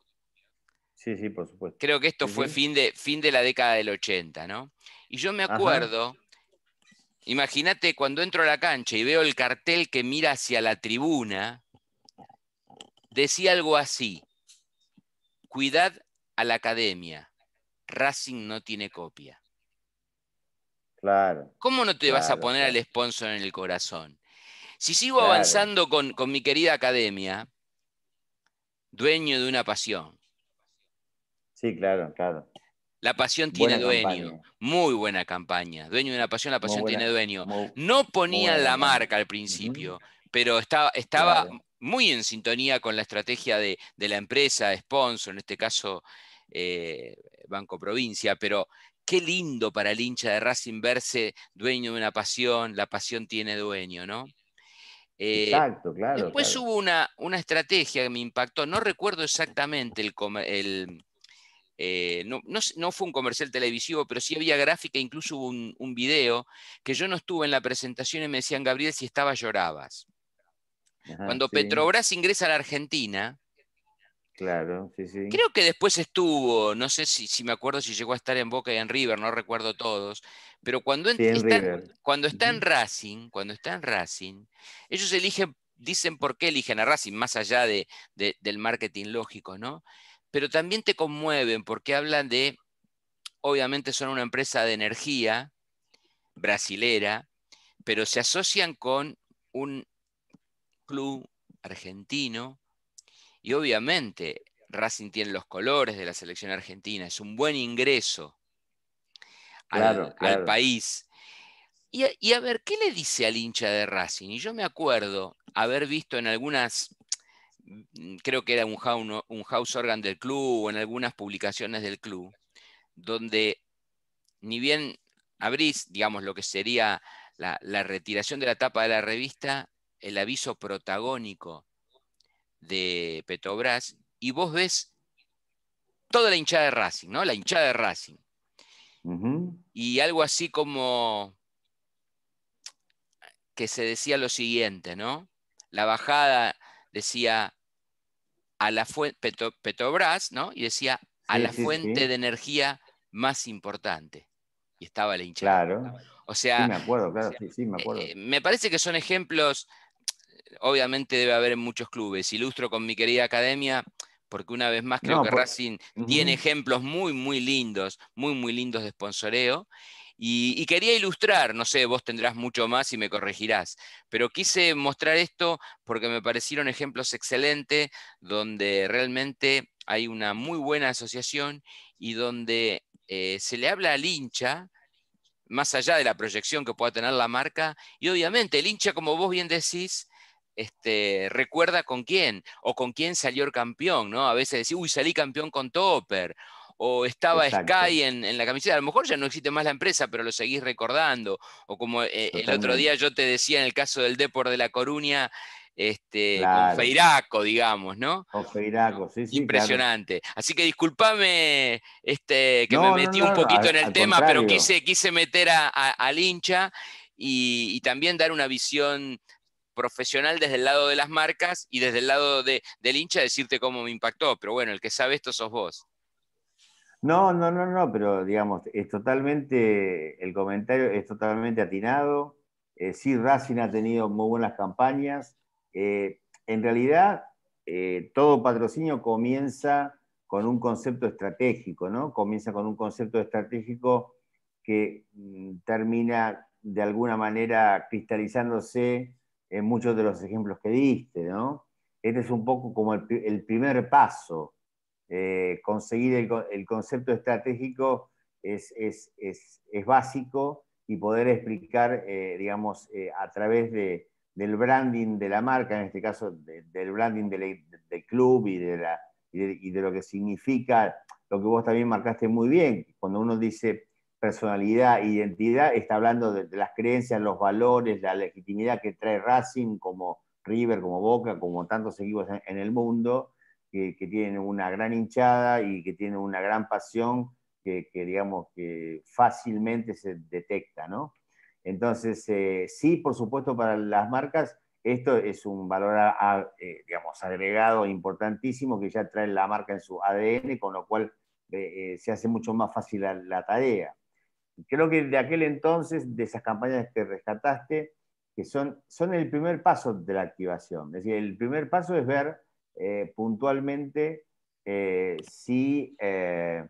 Sí, sí, por supuesto.
Creo que esto fue Fin, de, fin de la década del 80, ¿no? Y yo me acuerdo, imagínate cuando entro a la cancha y veo el cartel que mira hacia la tribuna, decía algo así, cuidad a la academia, Racing no tiene copia.
Claro.
¿Cómo no te vas a poner al sponsor en el corazón? Si sigo avanzando con, mi querida academia, dueño de una pasión.
Sí, claro, claro.
La pasión tiene dueño. Muy buena campaña. Dueño de una pasión, la pasión tiene dueño. no ponían la marca al principio, pero estaba, estaba muy en sintonía con la estrategia de, la empresa, sponsor, en este caso eh, Banco Provincia, pero qué lindo para el hincha de Racing verse dueño de una pasión, la pasión tiene dueño, ¿no?
Eh, Exacto, claro.
Después hubo una, una, estrategia que me impactó, no recuerdo exactamente el... el eh, no, fue un comercial televisivo, pero sí había gráfica, incluso hubo un, un, video que yo no estuve en la presentación y me decían, Gabriel, si estaba llorabas. Cuando Petrobras ingresa a la Argentina,
Claro, sí, sí.
Creo que después estuvo, no sé si, me acuerdo si llegó a estar en Boca y en River, no recuerdo todos, pero cuando, está, cuando está en Racing, cuando está en Racing, ellos eligen, dicen por qué eligen a Racing, más allá de, del marketing lógico, ¿no? Pero también te conmueven porque hablan de, obviamente son una empresa de energía brasilera, pero se asocian con un club argentino y obviamente Racing tiene los colores de la selección argentina, es un buen ingreso al, país. Y a, ver, ¿qué le dice al hincha de Racing? Y yo me acuerdo haber visto en algunas, mm, creo que era un house, un house organ del club o en algunas publicaciones del club, donde ni bien abrís, digamos, lo que sería la, la retiración de la tapa de la revista, el aviso protagónico de Petrobras y vos ves toda la hinchada de Racing, ¿no? La hinchada de Racing. Y algo así como que se decía lo siguiente, ¿no? La bajada decía a la fuente, Petrobras, ¿no? Y decía a la fuente de energía más importante. Y estaba la hinchada.
Claro.
O sea,
me acuerdo, claro, sí, sí, me acuerdo.
Eh, me parece que son ejemplos, obviamente debe haber en muchos clubes. Ilustro con mi querida academia, porque una vez más creo que Racing tiene ejemplos muy, muy lindos, muy, muy lindos de sponsoreo. Y, quería ilustrar, no sé, vos tendrás mucho más y me corregirás, pero quise mostrar esto porque me parecieron ejemplos excelentes donde realmente hay una muy buena asociación y donde eh, se le habla al hincha, más allá de la proyección que pueda tener la marca, y obviamente el hincha, como vos bien decís, este, recuerda con quién o con quién salió el campeón, ¿no? A veces decís, uy, salí campeón con Topper, o estaba Sky en, la camiseta. A lo mejor ya no existe más la empresa, pero lo seguís recordando. O como eh, el otro día yo te decía en el caso del Depor de La Coruña, este, con Feiraco, digamos, ¿no?
Con Feiraco, sí, sí.
Impresionante. Así que discúlpame este, que me metí un poquito en el tema, pero quise, quise meter al hincha y, también dar una visión profesional desde el lado de las marcas y desde el lado del hincha decirte cómo me impactó. Pero bueno, el que sabe esto sos vos.
No, no, no, no, pero digamos, es totalmente, el comentario es totalmente atinado. Eh, sí, Racing ha tenido muy buenas campañas. Eh, en realidad, eh, todo patrocinio comienza con un concepto estratégico, ¿no? Comienza con un concepto estratégico que mm, termina de alguna manera cristalizándose en muchos de los ejemplos que diste, ¿no? Este es un poco como el primer paso eh, conseguir el, concepto estratégico es, básico y poder explicar, eh, digamos, eh, a través del branding de la marca, en este caso del branding del, club y de, la, y de, lo que significa, lo que vos también marcaste muy bien, cuando uno dice personalidad, identidad, está hablando de, las creencias, los valores, la legitimidad que trae Racing como River, como Boca, como tantos equipos en el mundo, que, tienen una gran hinchada y que tienen una gran pasión que, digamos, que fácilmente se detecta, ¿no? Entonces, eh, sí, por supuesto, para las marcas, esto es un valor, eh, digamos, agregado importantísimo que ya trae la marca en su ADN, con lo cual eh, se hace mucho más fácil la, tarea. Creo que de aquel entonces, de esas campañas que rescataste, que son, son el primer paso de la activación. Es decir, el primer paso es ver eh, puntualmente eh, si eh,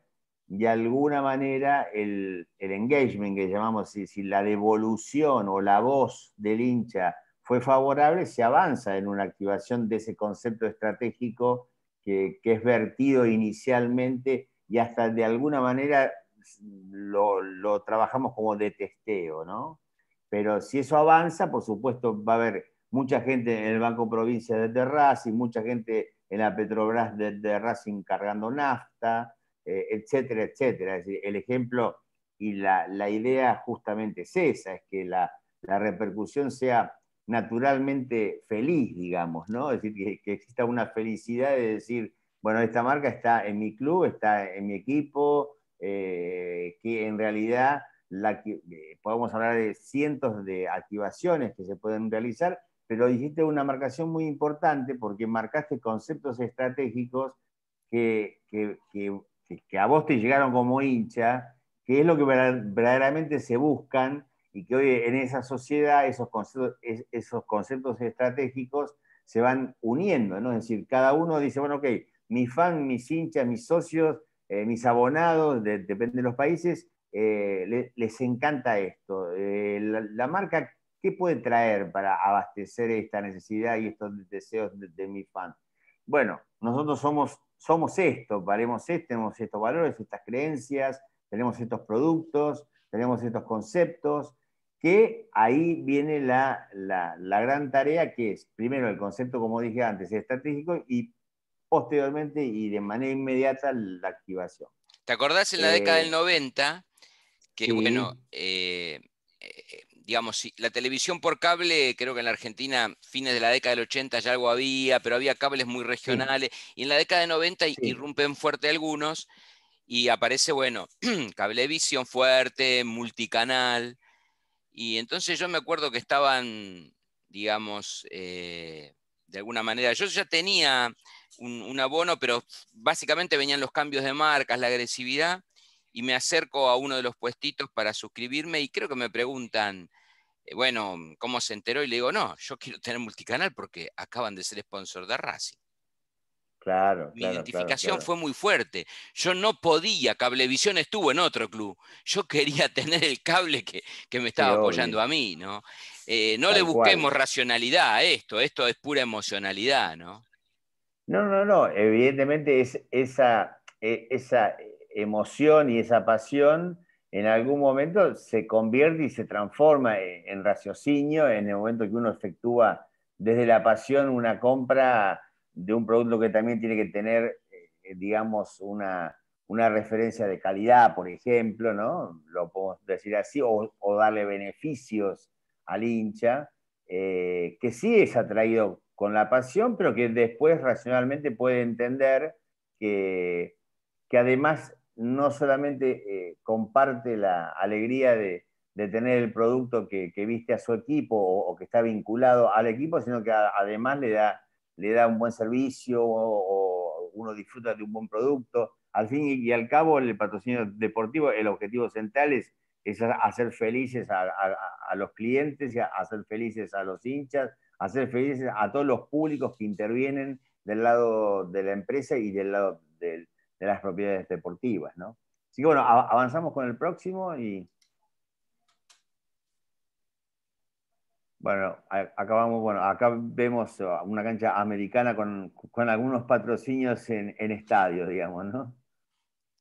de alguna manera el, engagement que llamamos, si, la devolución o la voz del hincha fue favorable, se avanza en una activación de ese concepto estratégico que, es vertido inicialmente y hasta de alguna manera lo, lo, trabajamos como de testeo, ¿no? Pero si eso avanza, por supuesto va a haber mucha gente en el Banco Provincia desde Racing, mucha gente en la Petrobras desde Racing cargando nafta, eh, etcétera, etcétera. Es decir, el ejemplo y la, idea justamente es esa, es que la, repercusión sea naturalmente feliz, digamos, ¿no? Es decir, que, exista una felicidad de decir, bueno, esta marca está en mi club, está en mi equipo, eh, que en realidad la, eh, podemos hablar de cientos de activaciones que se pueden realizar pero hiciste una marcación muy importante porque marcaste conceptos estratégicos que, a vos te llegaron como hincha, que es lo que verdaderamente se buscan y que hoy en esa sociedad esos conceptos, esos conceptos estratégicos se van uniendo, ¿no? Es decir, cada uno dice, bueno, ok, mi fan, mis hinchas, mis socios, eh, mis abonados, depende de los países, eh, les encanta esto. Eh, la, marca ¿Qué puede traer para abastecer esta necesidad y estos deseos de, mi fan? Bueno, nosotros somos, somos esto, valemos esto, tenemos estos valores, estas creencias, tenemos estos productos, tenemos estos conceptos, que ahí viene la, gran tarea que es, primero, el concepto, como dije antes, estratégico y posteriormente y de manera inmediata la activación.
¿Te acordás en la década del 90 eh, que, bueno, eh, eh, digamos, la televisión por cable, creo que en la Argentina, fines de la década del 80 ya algo había, pero había cables muy regionales, y en la década de 90 irrumpen fuerte algunos, y aparece, bueno, cablevisión fuerte, multicanal, y entonces yo me acuerdo que estaban, digamos, eh, de alguna manera. Yo ya tenía un, abono, pero básicamente venían los cambios de marcas, la agresividad, y me acerco a uno de los puestitos para suscribirme y creo que me preguntan, eh, bueno, ¿cómo se enteró? Y le digo, no, yo quiero tener multicanal porque acaban de ser sponsor de Racing.
Claro,
Mi identificación fue muy fuerte. Yo no podía, Cablevisión estuvo en otro club. Yo quería tener el cable que, me estaba apoyando a mí, ¿no? Eh, no le busquemos racionalidad a esto, esto es pura emocionalidad, ¿no?
No, no, no. Evidentemente es esa, e, esa emoción y esa pasión en algún momento se convierte y se transforma en raciocinio en el momento que uno efectúa desde la pasión una compra de un producto que también tiene que tener, eh, digamos, una, referencia de calidad, por ejemplo, ¿no? Lo podemos decir así, o, darle beneficios al hincha, eh, que sí es atraído con la pasión, pero que después racionalmente puede entender que, que además no solamente eh, comparte la alegría de, tener el producto que, viste a su equipo o, que está vinculado al equipo, sino que además le da le da un buen servicio o, uno disfruta de un buen producto. Al fin y al cabo, el patrocinio deportivo, el objetivo central es, hacer felices a, los clientes, hacer felices a los hinchas, hacer felices a todos los públicos que intervienen del lado de la empresa y del lado de, las propiedades deportivas. ¿no? Así que bueno, avanzamos con el próximo y... Bueno, acabamos, bueno, acá vemos uh, una cancha americana con, algunos patrocinios en, estadios, digamos, ¿no?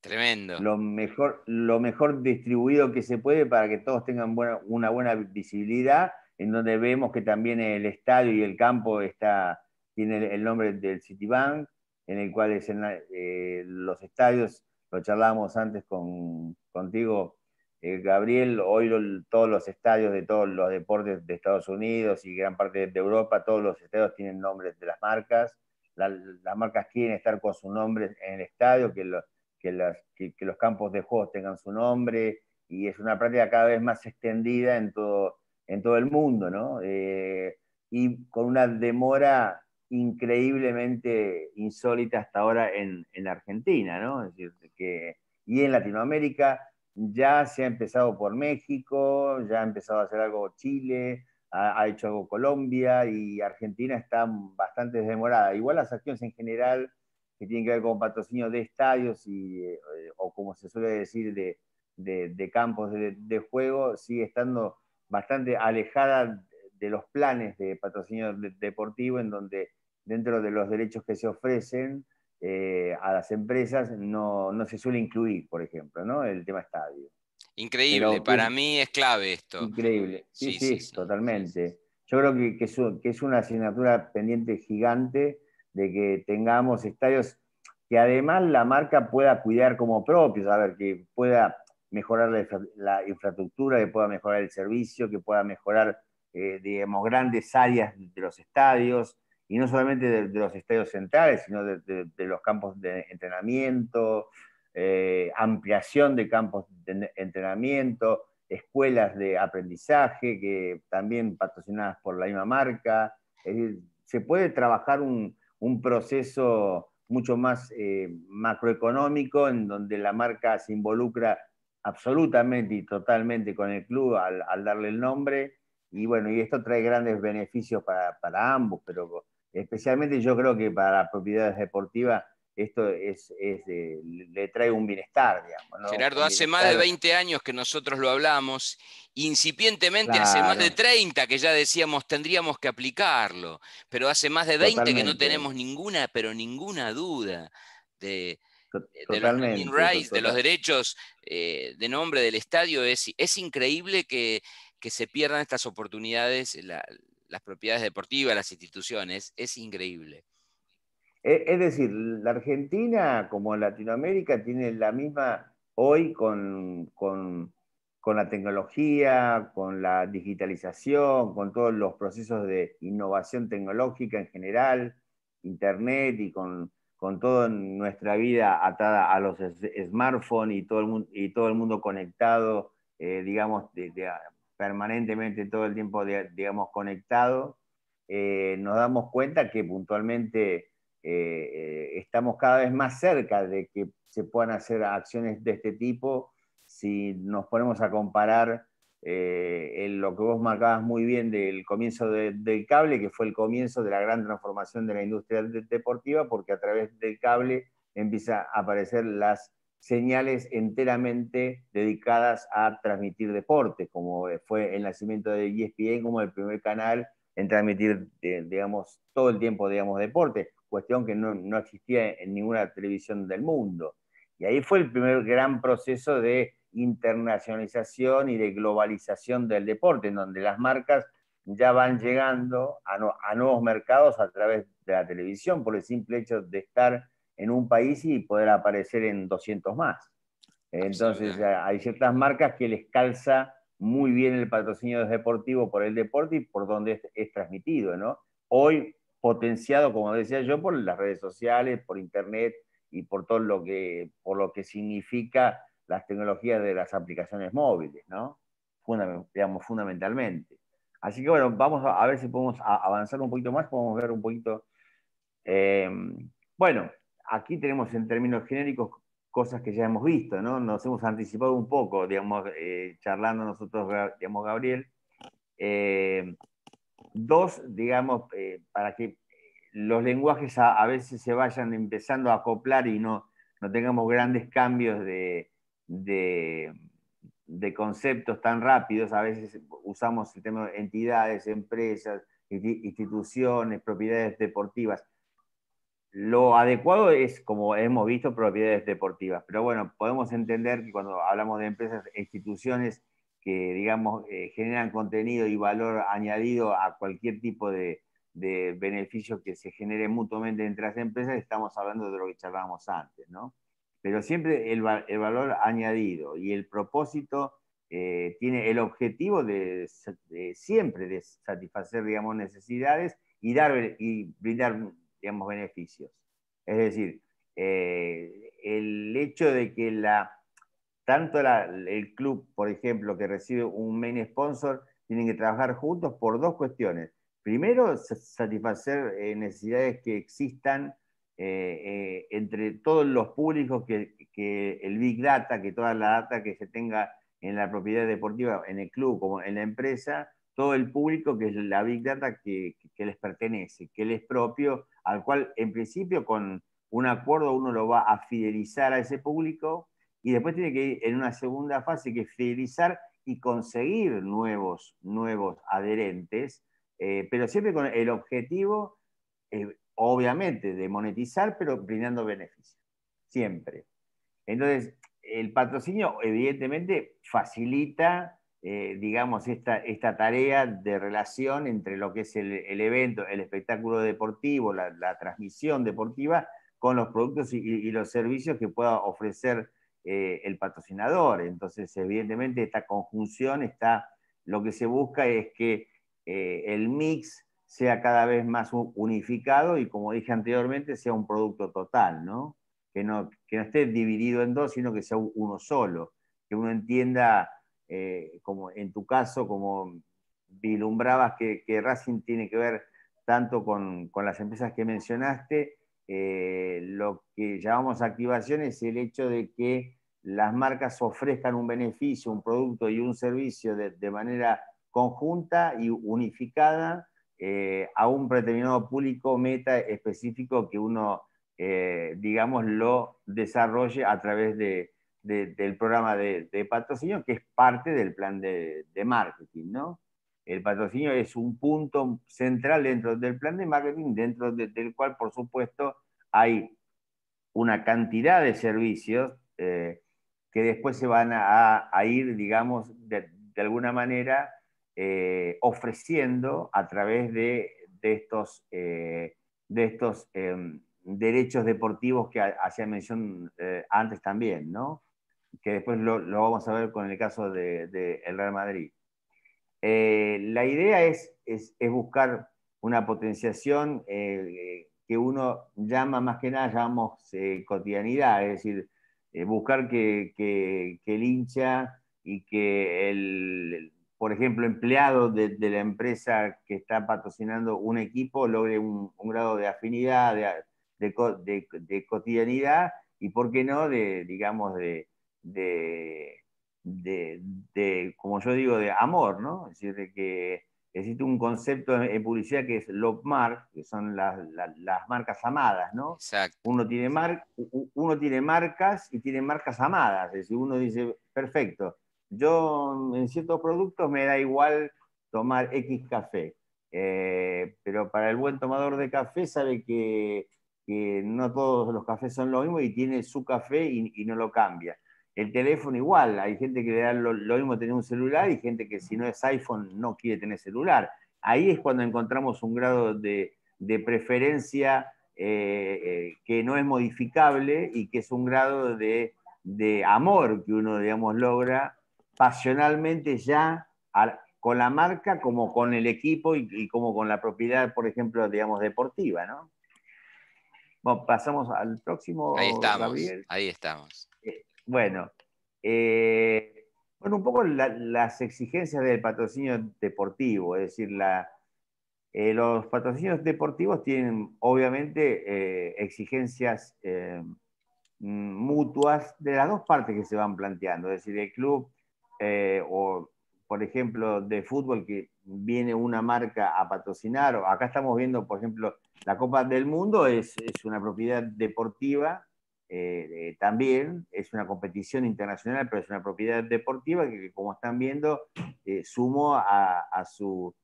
Tremendo.
Lo mejor, lo mejor distribuido que se puede para que todos tengan una buena visibilidad, en donde vemos que también el estadio y el campo está, tiene el nombre del Citibank, en el cual es eh, los estadios, lo charlábamos antes con, contigo, eh, Gabriel, hoy todos los estadios de todos los deportes de Estados Unidos y gran parte de Europa, todos los estadios tienen nombres de las marcas. las marcas quieren estar con su nombre en el estadio, que, los campos de juegos tengan su nombre, y es una práctica cada vez más extendida en todo, el mundo, ¿no? Eh, y con una demora increíblemente insólita hasta ahora en, en Argentina, ¿no? Y en Latinoamérica ya se ha empezado por México, ya ha empezado a hacer algo Chile, ha, hecho algo Colombia y Argentina está bastante demorada. Igual las acciones en general que tienen que ver con patrocinio de estadios y, eh, o como se suele decir, de, campos de, de, juego, sigue estando bastante alejada de los planes de patrocinio deportivo, en donde dentro de los derechos que se ofrecen, eh, a las empresas no, se suele incluir, por ejemplo, ¿no? El tema estadio.
Increíble, para mí es clave esto.
Increíble, sí, sí, totalmente. Yo creo que, que, es, una asignatura pendiente gigante de que tengamos estadios que además la marca pueda cuidar como propios, a ver, que pueda mejorar la, infraestructura, que pueda mejorar el servicio, que pueda mejorar, eh, digamos, grandes áreas de los estadios, y no solamente de, los estadios centrales, sino de, los campos de entrenamiento, eh, ampliación de campos de entrenamiento, escuelas de aprendizaje que también patrocinadas por la misma marca. Se puede trabajar un, proceso mucho más eh, macroeconómico en donde la marca se involucra absolutamente y totalmente con el club al, darle el nombre. Y bueno, y esto trae grandes beneficios para, para ambos, pero especialmente yo creo que para propiedades deportivas esto es, le trae un bienestar, digamos.
Gerardo, hace más de 20 años que nosotros lo hablamos, incipientemente hace más de 30 que ya decíamos tendríamos que aplicarlo, pero hace más de 20 que no tenemos ninguna, pero ninguna duda de, de los rights, de los derechos eh, de nombre del estadio. Es, es increíble que, que se pierdan estas oportunidades. La, las propiedades deportivas, las instituciones, es increíble.
Es decir, la Argentina como Latinoamérica tiene la misma hoy con, con, la tecnología, con la digitalización, con todos los procesos de innovación tecnológica en general, Internet y con, con toda nuestra vida atada a los smartphones y todo el mundo, y todo el mundo conectado, eh, digamos, de, permanentemente todo el tiempo, digamos, conectado, nos damos cuenta que puntualmente estamos cada vez más cerca de que se puedan hacer acciones de este tipo. Si nos ponemos a comparar eh, lo que vos marcabas muy bien del comienzo del cable, que fue el comienzo de la gran transformación de la industria deportiva, porque a través del cable empieza a aparecer las señales enteramente dedicadas a transmitir deporte, como fue el nacimiento de ESPN como el primer canal en transmitir, eh, digamos, todo el tiempo, digamos, deporte, cuestión que no, no existía en ninguna televisión del mundo. Y ahí fue el primer gran proceso de internacionalización y de globalización del deporte, en donde las marcas ya van llegando a, nuevos mercados a través de la televisión, por el simple hecho de estar en un país y poder aparecer en 200 más. Entonces hay ciertas marcas que les calza muy bien el patrocinio deportivo por el deporte y por donde es, transmitido, ¿no? Hoy potenciado, como decía yo, por las redes sociales, por internet y por todo lo que, por lo que significa las tecnologías de las aplicaciones móviles, ¿no? digamos, fundamentalmente. Así que bueno, vamos a, ver si podemos avanzar un poquito más, podemos ver un poquito. Eh, bueno, aquí tenemos en términos genéricos cosas que ya hemos visto, ¿no? Nos hemos anticipado un poco, digamos, eh, charlando nosotros, digamos, Gabriel. Eh, dos, digamos, para que los lenguajes a, veces se vayan empezando a acoplar y no, no tengamos grandes cambios de, de, conceptos tan rápidos, a veces usamos el tema de entidades, empresas, instituciones, propiedades deportivas. Lo adecuado es, como hemos visto, propiedades deportivas, pero bueno, podemos entender que cuando hablamos de empresas e instituciones que, digamos, eh, generan contenido y valor añadido a cualquier tipo de, de beneficio que se genere mutuamente entre las empresas, estamos hablando de lo que charlábamos antes, ¿no? pero siempre el, valor añadido y el propósito eh, tiene el objetivo de, siempre de satisfacer, digamos, necesidades y, dar, y brindar, digamos, beneficios. Es decir, eh, el hecho de que la, tanto el club, por ejemplo, que recibe un main sponsor, tienen que trabajar juntos por dos cuestiones. Primero, satisfacer eh, necesidades que existan eh, entre todos los públicos que, el Big Data, que toda la data que se tenga en la propiedad deportiva, en el club como en la empresa, todo el público que es la Big Data que, les pertenece, que les es propio, al cual en principio con un acuerdo uno lo va a fidelizar a ese público y después tiene que ir en una segunda fase que es fidelizar y conseguir nuevos, nuevos adherentes, eh, pero siempre con el objetivo obviamente, de monetizar, pero brindando beneficios, siempre. Entonces, el patrocinio evidentemente facilita, eh, digamos, esta, esta, tarea de relación entre lo que es el, evento, el espectáculo deportivo, la, transmisión deportiva, con los productos y, los servicios que pueda ofrecer eh, el patrocinador. Entonces, evidentemente, esta conjunción está, lo que se busca es que eh, el mix sea cada vez más unificado y, como dije anteriormente, sea un producto total, ¿no? Que no, que no esté dividido en dos, sino que sea uno solo, que uno entienda, eh, como en tu caso, como vilumbrabas que, Racing tiene que ver tanto con, con las empresas que mencionaste, eh, lo que llamamos activación es el hecho de que las marcas ofrezcan un beneficio, un producto y un servicio de, manera conjunta y unificada eh, a un determinado público meta específico que uno, digamos, lo desarrolle a través de, del programa de, patrocinio, que es parte del plan de, marketing, ¿no? El patrocinio es un punto central dentro del plan de marketing, dentro del cual, por supuesto, hay una cantidad de servicios eh, que después se van a, ir, digamos, de, alguna manera, eh, ofreciendo a través de, estos, de estos eh, em, derechos deportivos que hacía mención antes también, ¿no? Que después lo, vamos a ver con el caso del de, Real Madrid. la idea es, es, buscar una potenciación que uno llama más que nada, llamamos cotidianidad, es decir, buscar que, que, que, el hincha y que el, por ejemplo, empleado de, la empresa que está patrocinando un equipo logre un, grado de afinidad, de, cotidianidad y, ¿por qué no?, de, digamos, de, de, como yo digo, de amor, ¿no? Es decir, de que existe un concepto en publicidad que es love mark, que son las, marcas amadas, ¿no?
Exacto.
Uno tiene, mar, uno tiene marcas y tiene marcas amadas, es decir, uno dice, perfecto, yo en ciertos productos me da igual tomar X café, eh, pero para el buen tomador de café sabe que, no todos los cafés son lo mismo y tiene su café y no lo cambia. El teléfono igual, hay gente que le da lo, mismo tener un celular y gente que si no es iPhone no quiere tener celular. Ahí es cuando encontramos un grado de, preferencia eh, eh, que no es modificable y que es un grado de, amor que uno, digamos, logra pasionalmente ya con la marca como con el equipo y, como con la propiedad, por ejemplo, digamos, deportiva, ¿no? Bueno, pasamos al próximo.
Ahí estamos, ahí estamos.
Bueno, eh, bueno, un poco las exigencias del patrocinio deportivo, es decir, eh, los patrocinios deportivos tienen obviamente eh, exigencias mutuas de las dos partes que se van planteando, es decir, el club o, por ejemplo, de fútbol que viene una marca a patrocinar, o acá estamos viendo, por ejemplo, la Copa del Mundo es una propiedad deportiva eh, eh, también es una competición internacional, pero es una propiedad deportiva que, como están viendo, eh, sumó a, su,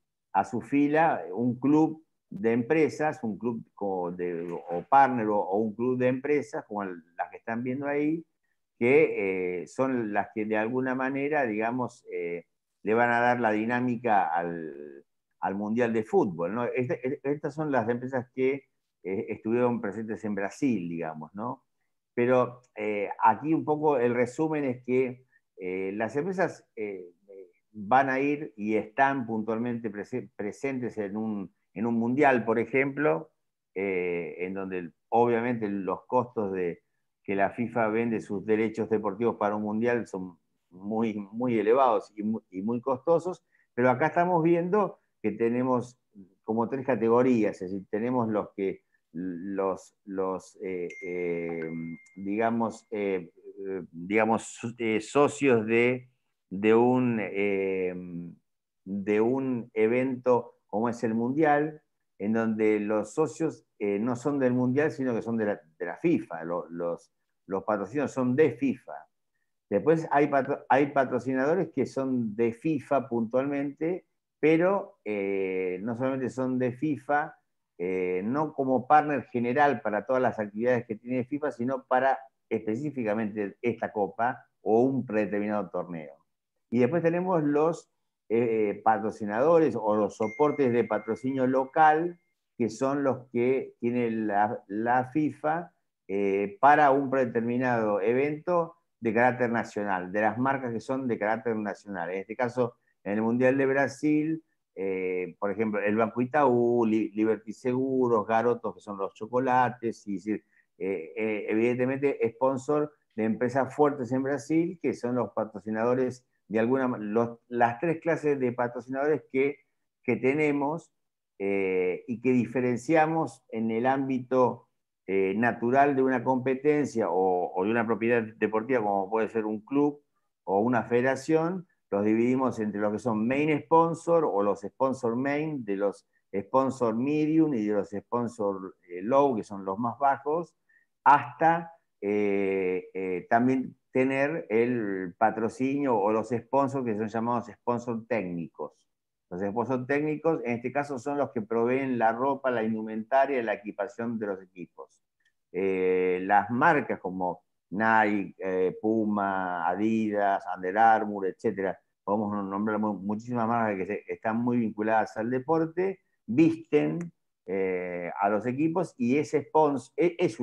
fila un club de empresas, un club o partner o, un club de empresas, como las que están viendo ahí, que son las que de alguna manera, digamos, le van a dar la dinámica al, al Mundial de Fútbol. ¿no? estas son las empresas que estuvieron presentes en Brasil, digamos, ¿no? Pero eh, aquí un poco el resumen es que eh, las empresas eh, van a ir y están puntualmente presentes en un, mundial, por ejemplo, en donde obviamente los costos de que la FIFA vende sus derechos deportivos para un mundial son muy, muy elevados y muy, y muy costosos, pero acá estamos viendo que tenemos como tres categorías, es decir, tenemos los que los, los eh, eh, digamos, eh, digamos socios de, de, un, de un evento como es el Mundial, en donde los socios no son del Mundial, sino que son de la, de la FIFA, los, los son de FIFA. Después hay, hay patrocinadores que son de FIFA puntualmente, pero no solamente son de FIFA, eh, no como partner general para todas las actividades que tiene FIFA, sino para específicamente esta copa o un predeterminado torneo. Y después tenemos los eh, patrocinadores o los soportes de patrocinio local, que son los que tiene la, FIFA eh, para un predeterminado evento de carácter nacional, de las marcas que son de carácter nacional. En este caso, en el Mundial de Brasil, eh, por ejemplo, el Banco Itaú, Liberty Seguros, Garotos, que son los chocolates, y eh, eh, evidentemente sponsor de empresas fuertes en Brasil, que son los patrocinadores de alguna las tres clases de patrocinadores que, que tenemos y que diferenciamos en el ámbito natural de una competencia o, o de una propiedad deportiva, como puede ser un club o una federación, los dividimos entre los que son main sponsor o los sponsor main, de los sponsor medium y de los sponsor eh, low, que son los más bajos, hasta eh, eh, también tener el patrocinio o los sponsors que son llamados sponsor técnicos. Los sponsors técnicos, en este caso, son los que proveen la ropa, la indumentaria, la equipación de los equipos. las marcas como Nike, eh, Puma, Adidas, Under Armour, etcétera. Podemos nombrar muchísimas marcas que están muy vinculadas al deporte, visten eh, a los equipos y ese sponsor e, es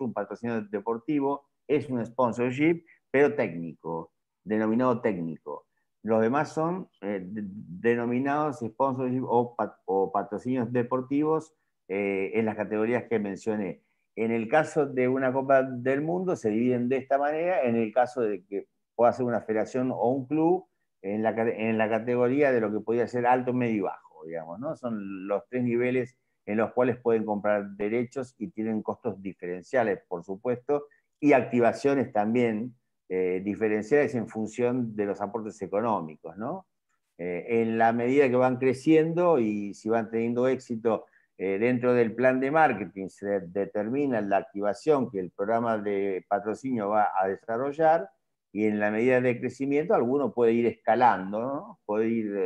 un, patrocinador deportivo, es un sponsorship, pero técnico, denominado técnico. Los demás son eh, denominados sponsorship o, patrocinios deportivos en las categorías que mencioné. En el caso de una Copa del Mundo se dividen de esta manera, en el caso de que pueda ser una federación o un club, en la, categoría de lo que podría ser alto, medio y bajo, digamos, ¿no? Son los tres niveles en los cuales pueden comprar derechos y tienen costos diferenciales, por supuesto, y activaciones también eh, diferenciales en función de los aportes económicos. ¿no? Eh, en la medida que van creciendo y si van teniendo éxito eh, dentro del plan de marketing, se determina la activación que el programa de patrocinio va a desarrollar y en la medida de crecimiento alguno puede ir escalando, ¿no? puede ir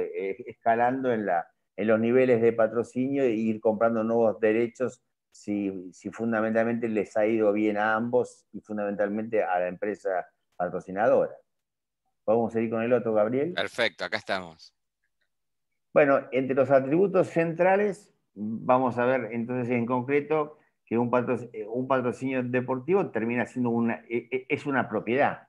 escalando en la, en los niveles de patrocinio e ir comprando nuevos derechos si, si, fundamentalmente les ha ido bien a ambos y fundamentalmente a la empresa patrocinadora. ¿Podemos seguir con el otro, Gabriel?
Perfecto, acá estamos.
Bueno, entre los atributos centrales, vamos a ver entonces en concreto que un patrocinio, un patrocinio deportivo termina siendo una, e, e, es una propiedad,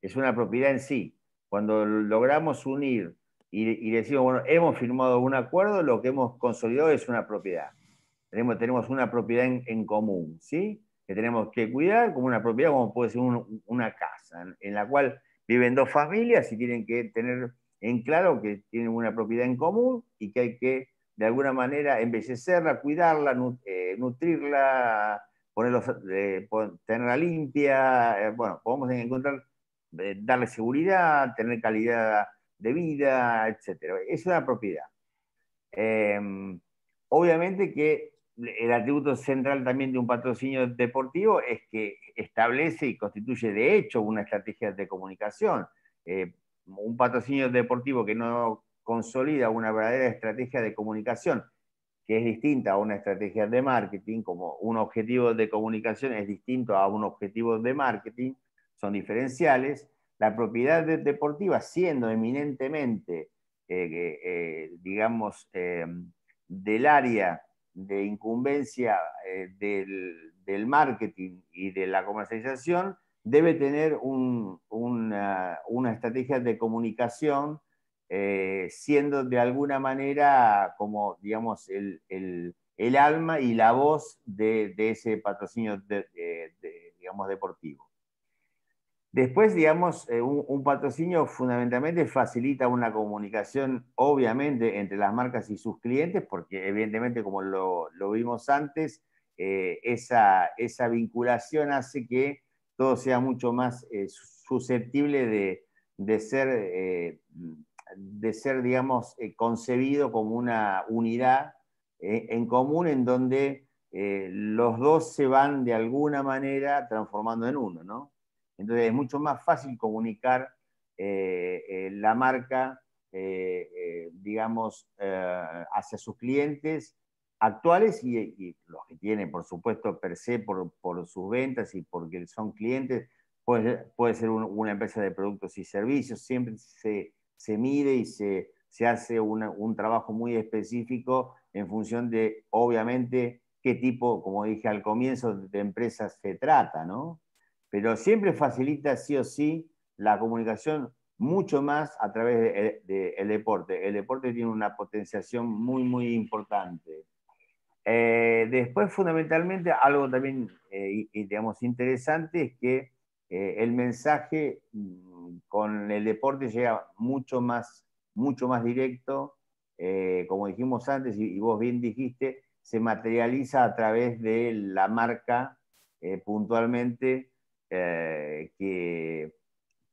es una propiedad en sí. Cuando logramos unir y, decimos, bueno, hemos firmado un acuerdo, lo que hemos consolidado es una propiedad. Tenemos, tenemos una propiedad en, común, ¿sí? Que tenemos que cuidar como una propiedad, como puede ser una casa, en, la cual viven dos familias y tienen que tener en claro que tienen una propiedad en común y que hay que, de alguna manera, embellecerla, cuidarla, eh, nutrirla, ponerlos, eh, tenerla limpia. Eh, bueno, podemos encontrar, darle seguridad, tener calidad de vida, etc. Es una propiedad. Em, obviamente que el atributo central también de un patrocinio deportivo es que establece y constituye de hecho una estrategia de comunicación. Eh, un patrocinio deportivo que no consolida una verdadera estrategia de comunicación, que es distinta a una estrategia de marketing, como un objetivo de comunicación es distinto a un objetivo de marketing, son diferenciales, la propiedad deportiva siendo eminentemente, eh, eh, digamos, eh, del área de incumbencia del, marketing y de la comercialización, debe tener una, estrategia de comunicación siendo de alguna manera como, digamos, el, alma y la voz de, ese patrocinio, digamos, deportivo. Después, digamos, eh, un, patrocinio fundamentalmente facilita una comunicación, obviamente, entre las marcas y sus clientes, porque evidentemente, como lo, vimos antes, eh, esa, vinculación hace que todo sea mucho más eh, susceptible de, ser, de ser, digamos, concebido como una unidad en común en donde los dos se van de alguna manera transformando en uno, ¿no? Entonces es mucho más fácil comunicar eh, eh, la marca, eh, digamos, hacia sus clientes actuales y, los que tienen, por supuesto, per se por, sus ventas y porque son clientes. Puede, puede ser una empresa de productos y servicios, siempre se, mide y se, hace un trabajo muy específico en función de, obviamente, qué tipo, como dije al comienzo, de empresas se trata, ¿no? pero siempre facilita sí o sí la comunicación mucho más a través del deporte. El deporte tiene una potenciación muy, muy importante. Eh, después, fundamentalmente, algo también eh, digamos, interesante es que eh, el mensaje mm, con el deporte llega mucho más, mucho más directo, como dijimos antes y, vos bien dijiste, se materializa a través de la marca puntualmente eh, que,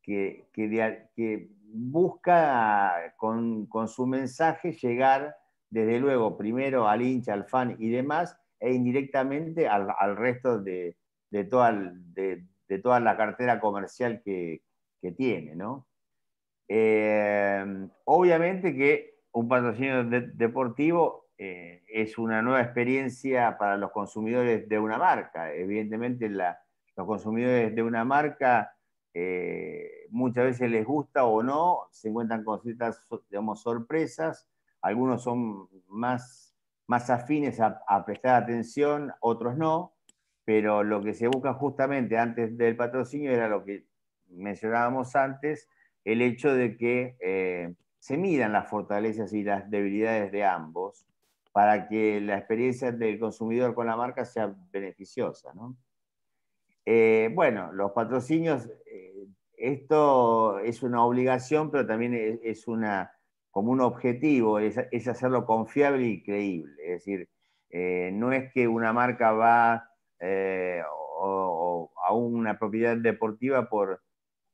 que, busca con, su mensaje llegar, desde luego, primero al hincha, al fan y demás, e indirectamente al, resto de, toda, de, toda, la cartera comercial que, tiene. ¿no? Eh, obviamente que un patrocinio deportivo eh, es una nueva experiencia para los consumidores de una marca. Evidentemente los consumidores de una marca eh, muchas veces les gusta o no, se encuentran con ciertas digamos, sorpresas, algunos son más, más afines a, prestar atención, otros no, pero lo que se busca justamente antes del patrocinio era lo que mencionábamos antes, el hecho de que eh, se midan las fortalezas y las debilidades de ambos para que la experiencia del consumidor con la marca sea beneficiosa. ¿no? Eh, bueno, los patrocinios, eh, esto es una obligación, pero también es, una, como un objetivo, es, hacerlo confiable y creíble. Es decir, no es que una marca va a una propiedad deportiva por,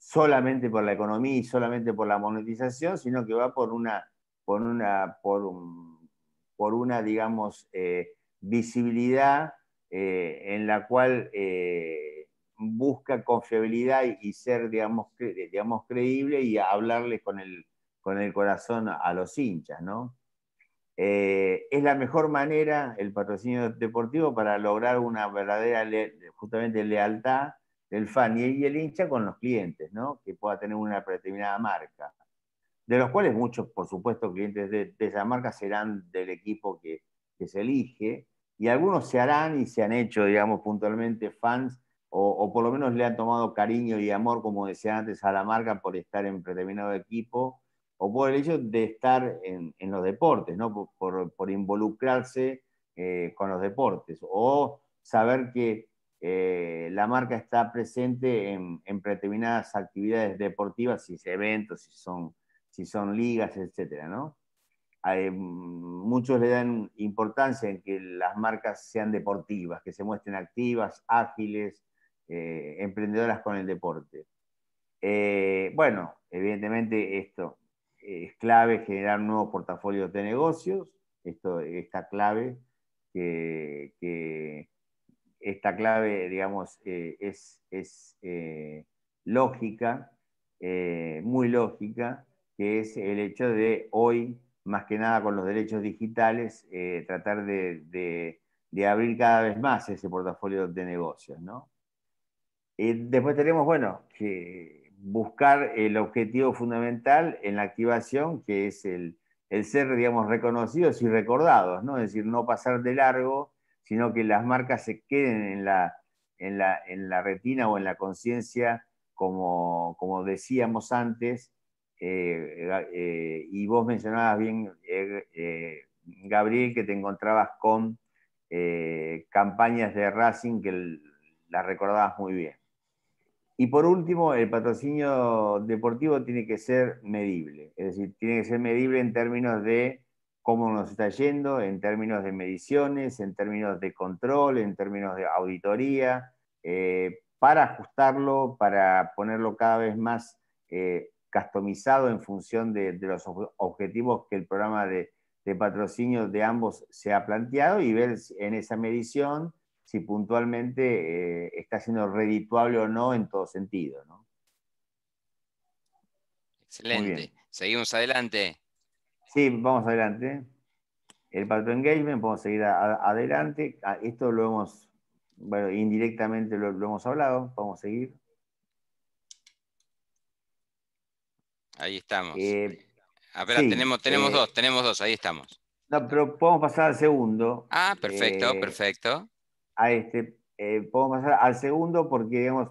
solamente por la economía y solamente por la monetización, sino que va por una, por una, por una digamos, eh, visibilidad en la cual busca confiabilidad y, ser, digamos, digamos, creíble y hablarle con el, con el corazón a los hinchas, ¿no? Eh, es la mejor manera, el patrocinio deportivo, para lograr una verdadera, justamente, lealtad del fan y el hincha con los clientes, ¿no? Que pueda tener una determinada marca. De los cuales muchos, por supuesto, clientes de, esa marca serán del equipo que, se elige, y algunos se harán y se han hecho, digamos, puntualmente fans o, por lo menos le han tomado cariño y amor, como decía antes, a la marca por estar en determinado equipo, o por el hecho de estar en, los deportes, ¿no? por, involucrarse eh, con los deportes, o saber que eh, la marca está presente en, determinadas actividades deportivas, si son eventos, si son, si son ligas, etc. ¿no? muchos le dan importancia en que las marcas sean deportivas, que se muestren activas, ágiles, eh, emprendedoras con el deporte. Eh, bueno, evidentemente esto es clave generar nuevos portafolios de negocios, esto está clave, que, esta clave, digamos, eh, es, es lógica, muy lógica, que es el hecho de hoy, más que nada con los derechos digitales, tratar de, de, abrir cada vez más ese portafolio de negocios, ¿no? después tenemos, bueno, que buscar el objetivo fundamental en la activación, que es el, ser, digamos, reconocidos y recordados, ¿no? Es decir, no pasar de largo, sino que las marcas se queden en la, en la, retina o en la conciencia, como, como, decíamos antes, eh, eh, y vos mencionabas bien, eh, Gabriel, que te encontrabas con campañas de Racing que las recordabas muy bien. Y por último, el patrocinio deportivo tiene que ser medible, es decir, tiene que ser medible en términos de cómo nos está yendo, en términos de mediciones, en términos de control, en términos de auditoría, eh, para ajustarlo, para ponerlo cada vez más eh, customizado en función de, los objetivos que el programa de, de patrocinio de ambos se ha planteado y ver en esa medición si puntualmente eh, está siendo redituable o no en todo sentido. ¿no?
Excelente. Seguimos adelante.
Sí, vamos adelante. El patrón engagement, podemos seguir adelante. Esto lo hemos, bueno, indirectamente lo, hemos hablado, vamos a seguir.
Ahí estamos. Eh, ah, tenemos, tenemos eh, dos, tenemos dos, ahí estamos.
No, pero podemos pasar al segundo.
Ah, perfecto, perfecto
a este, eh, podemos pasar al segundo porque, digamos,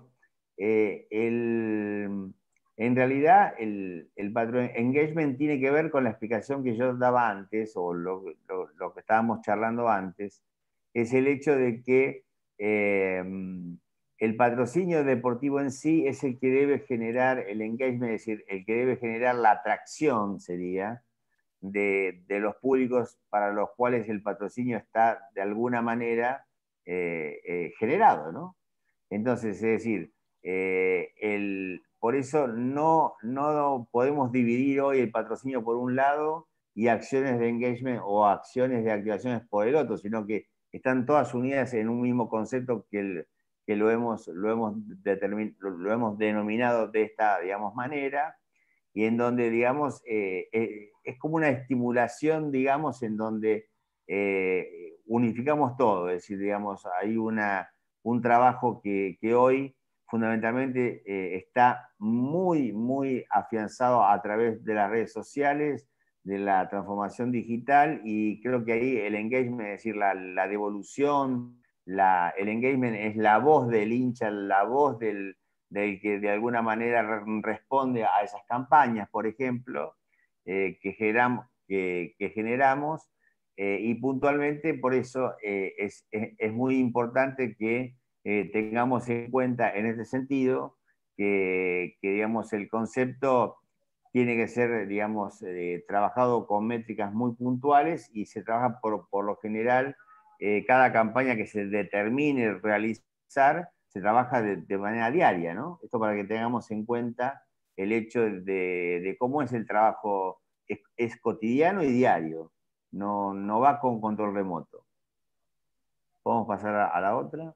eh, el, en realidad el, el, engagement tiene que ver con la explicación que yo daba antes, o lo, que estábamos charlando antes, es el hecho de que eh, el patrocinio deportivo en sí es el que debe generar el engagement, es decir, el que debe generar la atracción, sería, de, de los públicos para los cuales el patrocinio está de alguna manera eh, eh, generado, ¿no? Entonces, es decir, eh, el, por eso no, no podemos dividir hoy el patrocinio por un lado y acciones de engagement o acciones de activaciones por el otro, sino que están todas unidas en un mismo concepto que, que lo, hemos, lo, hemos lo hemos denominado de esta digamos, manera, y en donde, digamos, es como una estimulación, digamos, en donde unificamos todo, es decir, digamos, hay una, un trabajo que, hoy fundamentalmente eh, está muy, muy afianzado a través de las redes sociales, de la transformación digital y creo que ahí el engagement, es decir, la, devolución, la, el engagement es la voz del hincha, la voz del, que de alguna manera responde a esas campañas, por ejemplo, eh, que, generamos, que, que generamos eh, y puntualmente por eso eh, es, muy importante que eh, tengamos en cuenta en este sentido que que, digamos, el concepto tiene que ser, digamos, eh, trabajado con métricas muy puntuales y se trabaja por, lo general, eh, cada campaña que se determine realizar, se trabaja de, manera diaria, ¿no? Esto para que tengamos en cuenta el hecho de, cómo es el trabajo, es, cotidiano y diario, no, no, va con control remoto. Podemos pasar a la otra.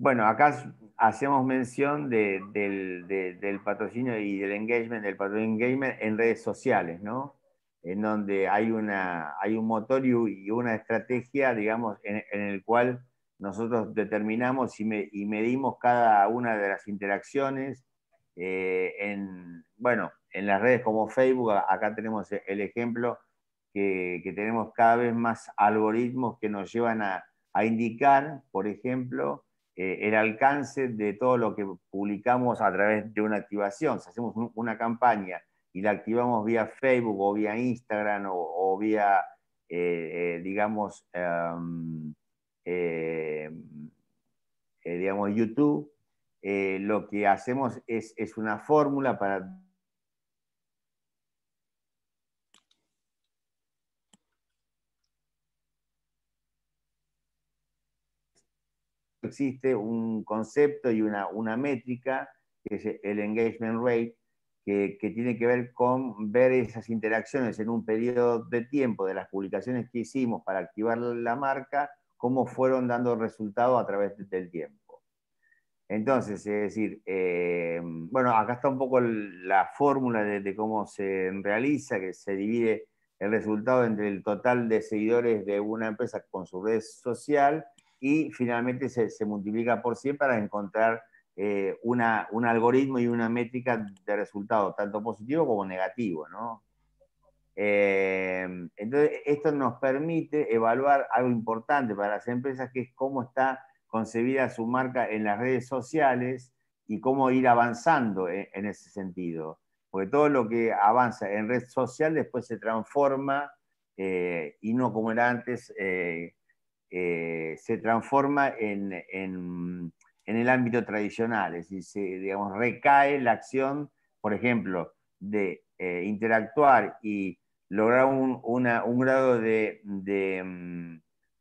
Bueno, acá hacemos mención del, patrocinio y del engagement, del patrocinio engagement en redes sociales, ¿no? En donde hay, una, hay un motor y una estrategia, digamos, en, el cual nosotros determinamos y, medimos cada una de las interacciones. Eh, en, bueno, en las redes como Facebook, acá tenemos el ejemplo que, tenemos cada vez más algoritmos que nos llevan a, a indicar, por ejemplo, eh, el alcance de todo lo que publicamos a través de una activación. Si hacemos una campaña y la activamos vía Facebook o vía Instagram o, vía, eh, eh, digamos, em, digamos, YouTube, lo que hacemos es, es una fórmula para existe un concepto y una, una métrica, que es el engagement rate, que, que, tiene que ver con ver esas interacciones en un periodo de tiempo de las publicaciones que hicimos para activar la marca, cómo fueron dando resultados a través del tiempo. Entonces, es decir, eh, bueno, acá está un poco la fórmula de, de, cómo se realiza, que se divide el resultado entre el total de seguidores de una empresa con su red social y finalmente se, multiplica por 100 para encontrar eh, un algoritmo y una métrica de resultado, tanto positivo como negativo. ¿no? Eh, entonces, esto nos permite evaluar algo importante para las empresas, que es cómo está concebida su marca en las redes sociales y cómo ir avanzando en, ese sentido. Porque todo lo que avanza en red social después se transforma eh, y no como era antes, se transforma en, el ámbito tradicional, es decir, se, digamos, recae la acción, por ejemplo, de eh, interactuar y lograr un, grado de, mm,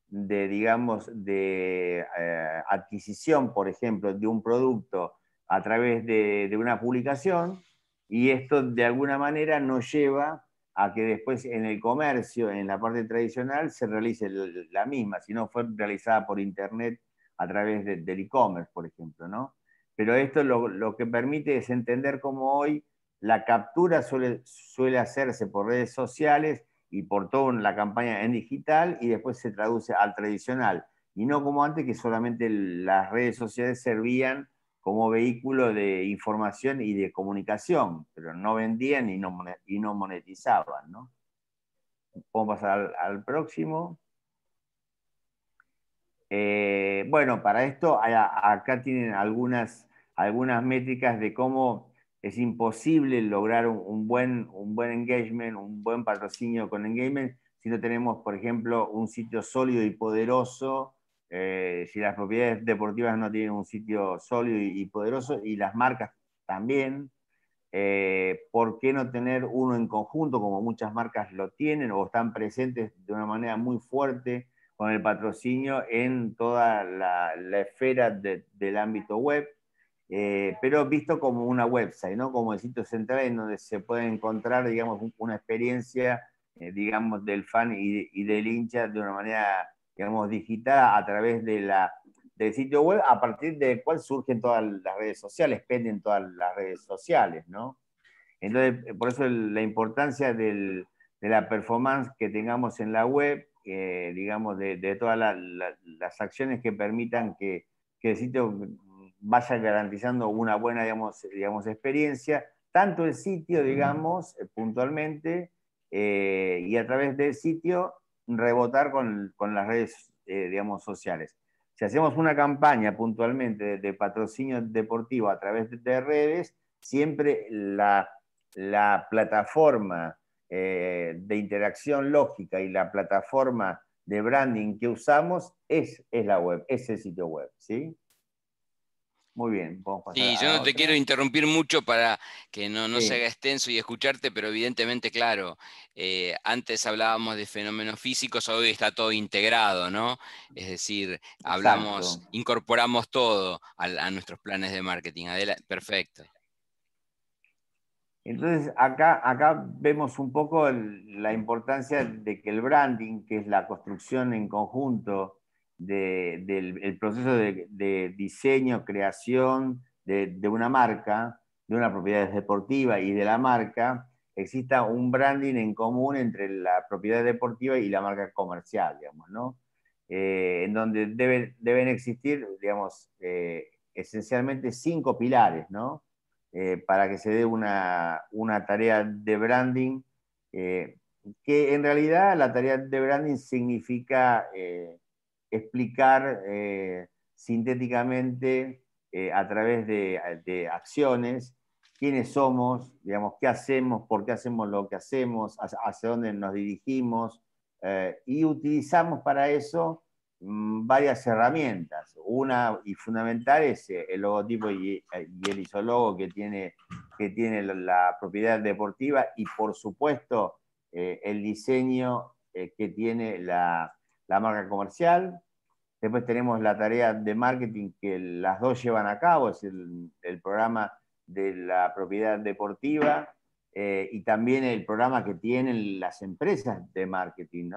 digamos, de eh, adquisición, por ejemplo, de un producto a través de, de una publicación, y esto de alguna manera nos lleva a que después en el comercio, en la parte tradicional, se realice la misma, si no fue realizada por Internet a través del e-commerce, por ejemplo. ¿no? Pero esto lo, que permite es entender cómo hoy la captura suele, suele hacerse por redes sociales y por toda la campaña en digital y después se traduce al tradicional. Y no como antes que solamente las redes sociales servían como vehículo de información y de comunicación, pero no vendían y no, y no monetizaban. ¿no? Vamos a pasar al, próximo. Eh, bueno, para esto acá tienen algunas, algunas métricas de cómo es imposible lograr un, buen, un buen engagement, un buen patrocinio con engagement, si no tenemos, por ejemplo, un sitio sólido y poderoso eh, si las propiedades deportivas no tienen un sitio sólido y, poderoso, y las marcas también, eh, ¿por qué no tener uno en conjunto, como muchas marcas lo tienen o están presentes de una manera muy fuerte con el patrocinio en toda la, esfera del ámbito web? Eh, pero visto como una website, ¿no? como el sitio central en donde se puede encontrar digamos, una experiencia digamos, del fan y, y del hincha de una manera digamos, digital a través de la, del sitio web, a partir del cual surgen todas las redes sociales, penden todas las redes sociales, ¿no? Entonces, eh, por eso la importancia de la performance que tengamos en la web, eh, digamos, de, todas las acciones que permitan que, el sitio vaya garantizando una buena, digamos, digamos experiencia, tanto el sitio, digamos, eh, puntualmente, y a través del sitio rebotar con, las redes, eh, digamos, sociales. Si hacemos una campaña puntualmente de, patrocinio deportivo a través de, redes, siempre la, plataforma eh, de interacción lógica y la plataforma de branding que usamos es, es la web, es el sitio web, ¿sí? Muy bien,
Sí, yo no te quiero interrumpir mucho para que no, no se haga extenso y escucharte, pero evidentemente, claro, eh, antes hablábamos de fenómenos físicos, hoy está todo integrado, ¿no? Es decir, hablamos, incorporamos todo a, nuestros planes de marketing. perfecto.
Entonces, acá, acá vemos un poco la importancia de que el branding, que es la construcción en conjunto del proceso de, diseño, creación de, una marca, de una propiedad deportiva y de la marca, exista un branding en común entre la propiedad deportiva y la marca comercial, digamos, ¿no? Eh, en donde deben, deben existir, digamos, eh, esencialmente cinco pilares, ¿no? Eh, para que se dé una, tarea de branding, eh, que en realidad la tarea de branding significa eh, explicar sintéticamente a través de, acciones quiénes somos, digamos, qué hacemos, por qué hacemos lo que hacemos, hacia dónde nos dirigimos, y utilizamos para eso Mm, varias herramientas. Una y fundamental es eh, el logotipo y, el isólogo que tiene, que tiene la propiedad deportiva y por supuesto eh, el diseño eh, que tiene la, marca comercial. Después tenemos la tarea de marketing que las dos llevan a cabo, es el, programa de la propiedad deportiva y también el programa que tienen las empresas de marketing,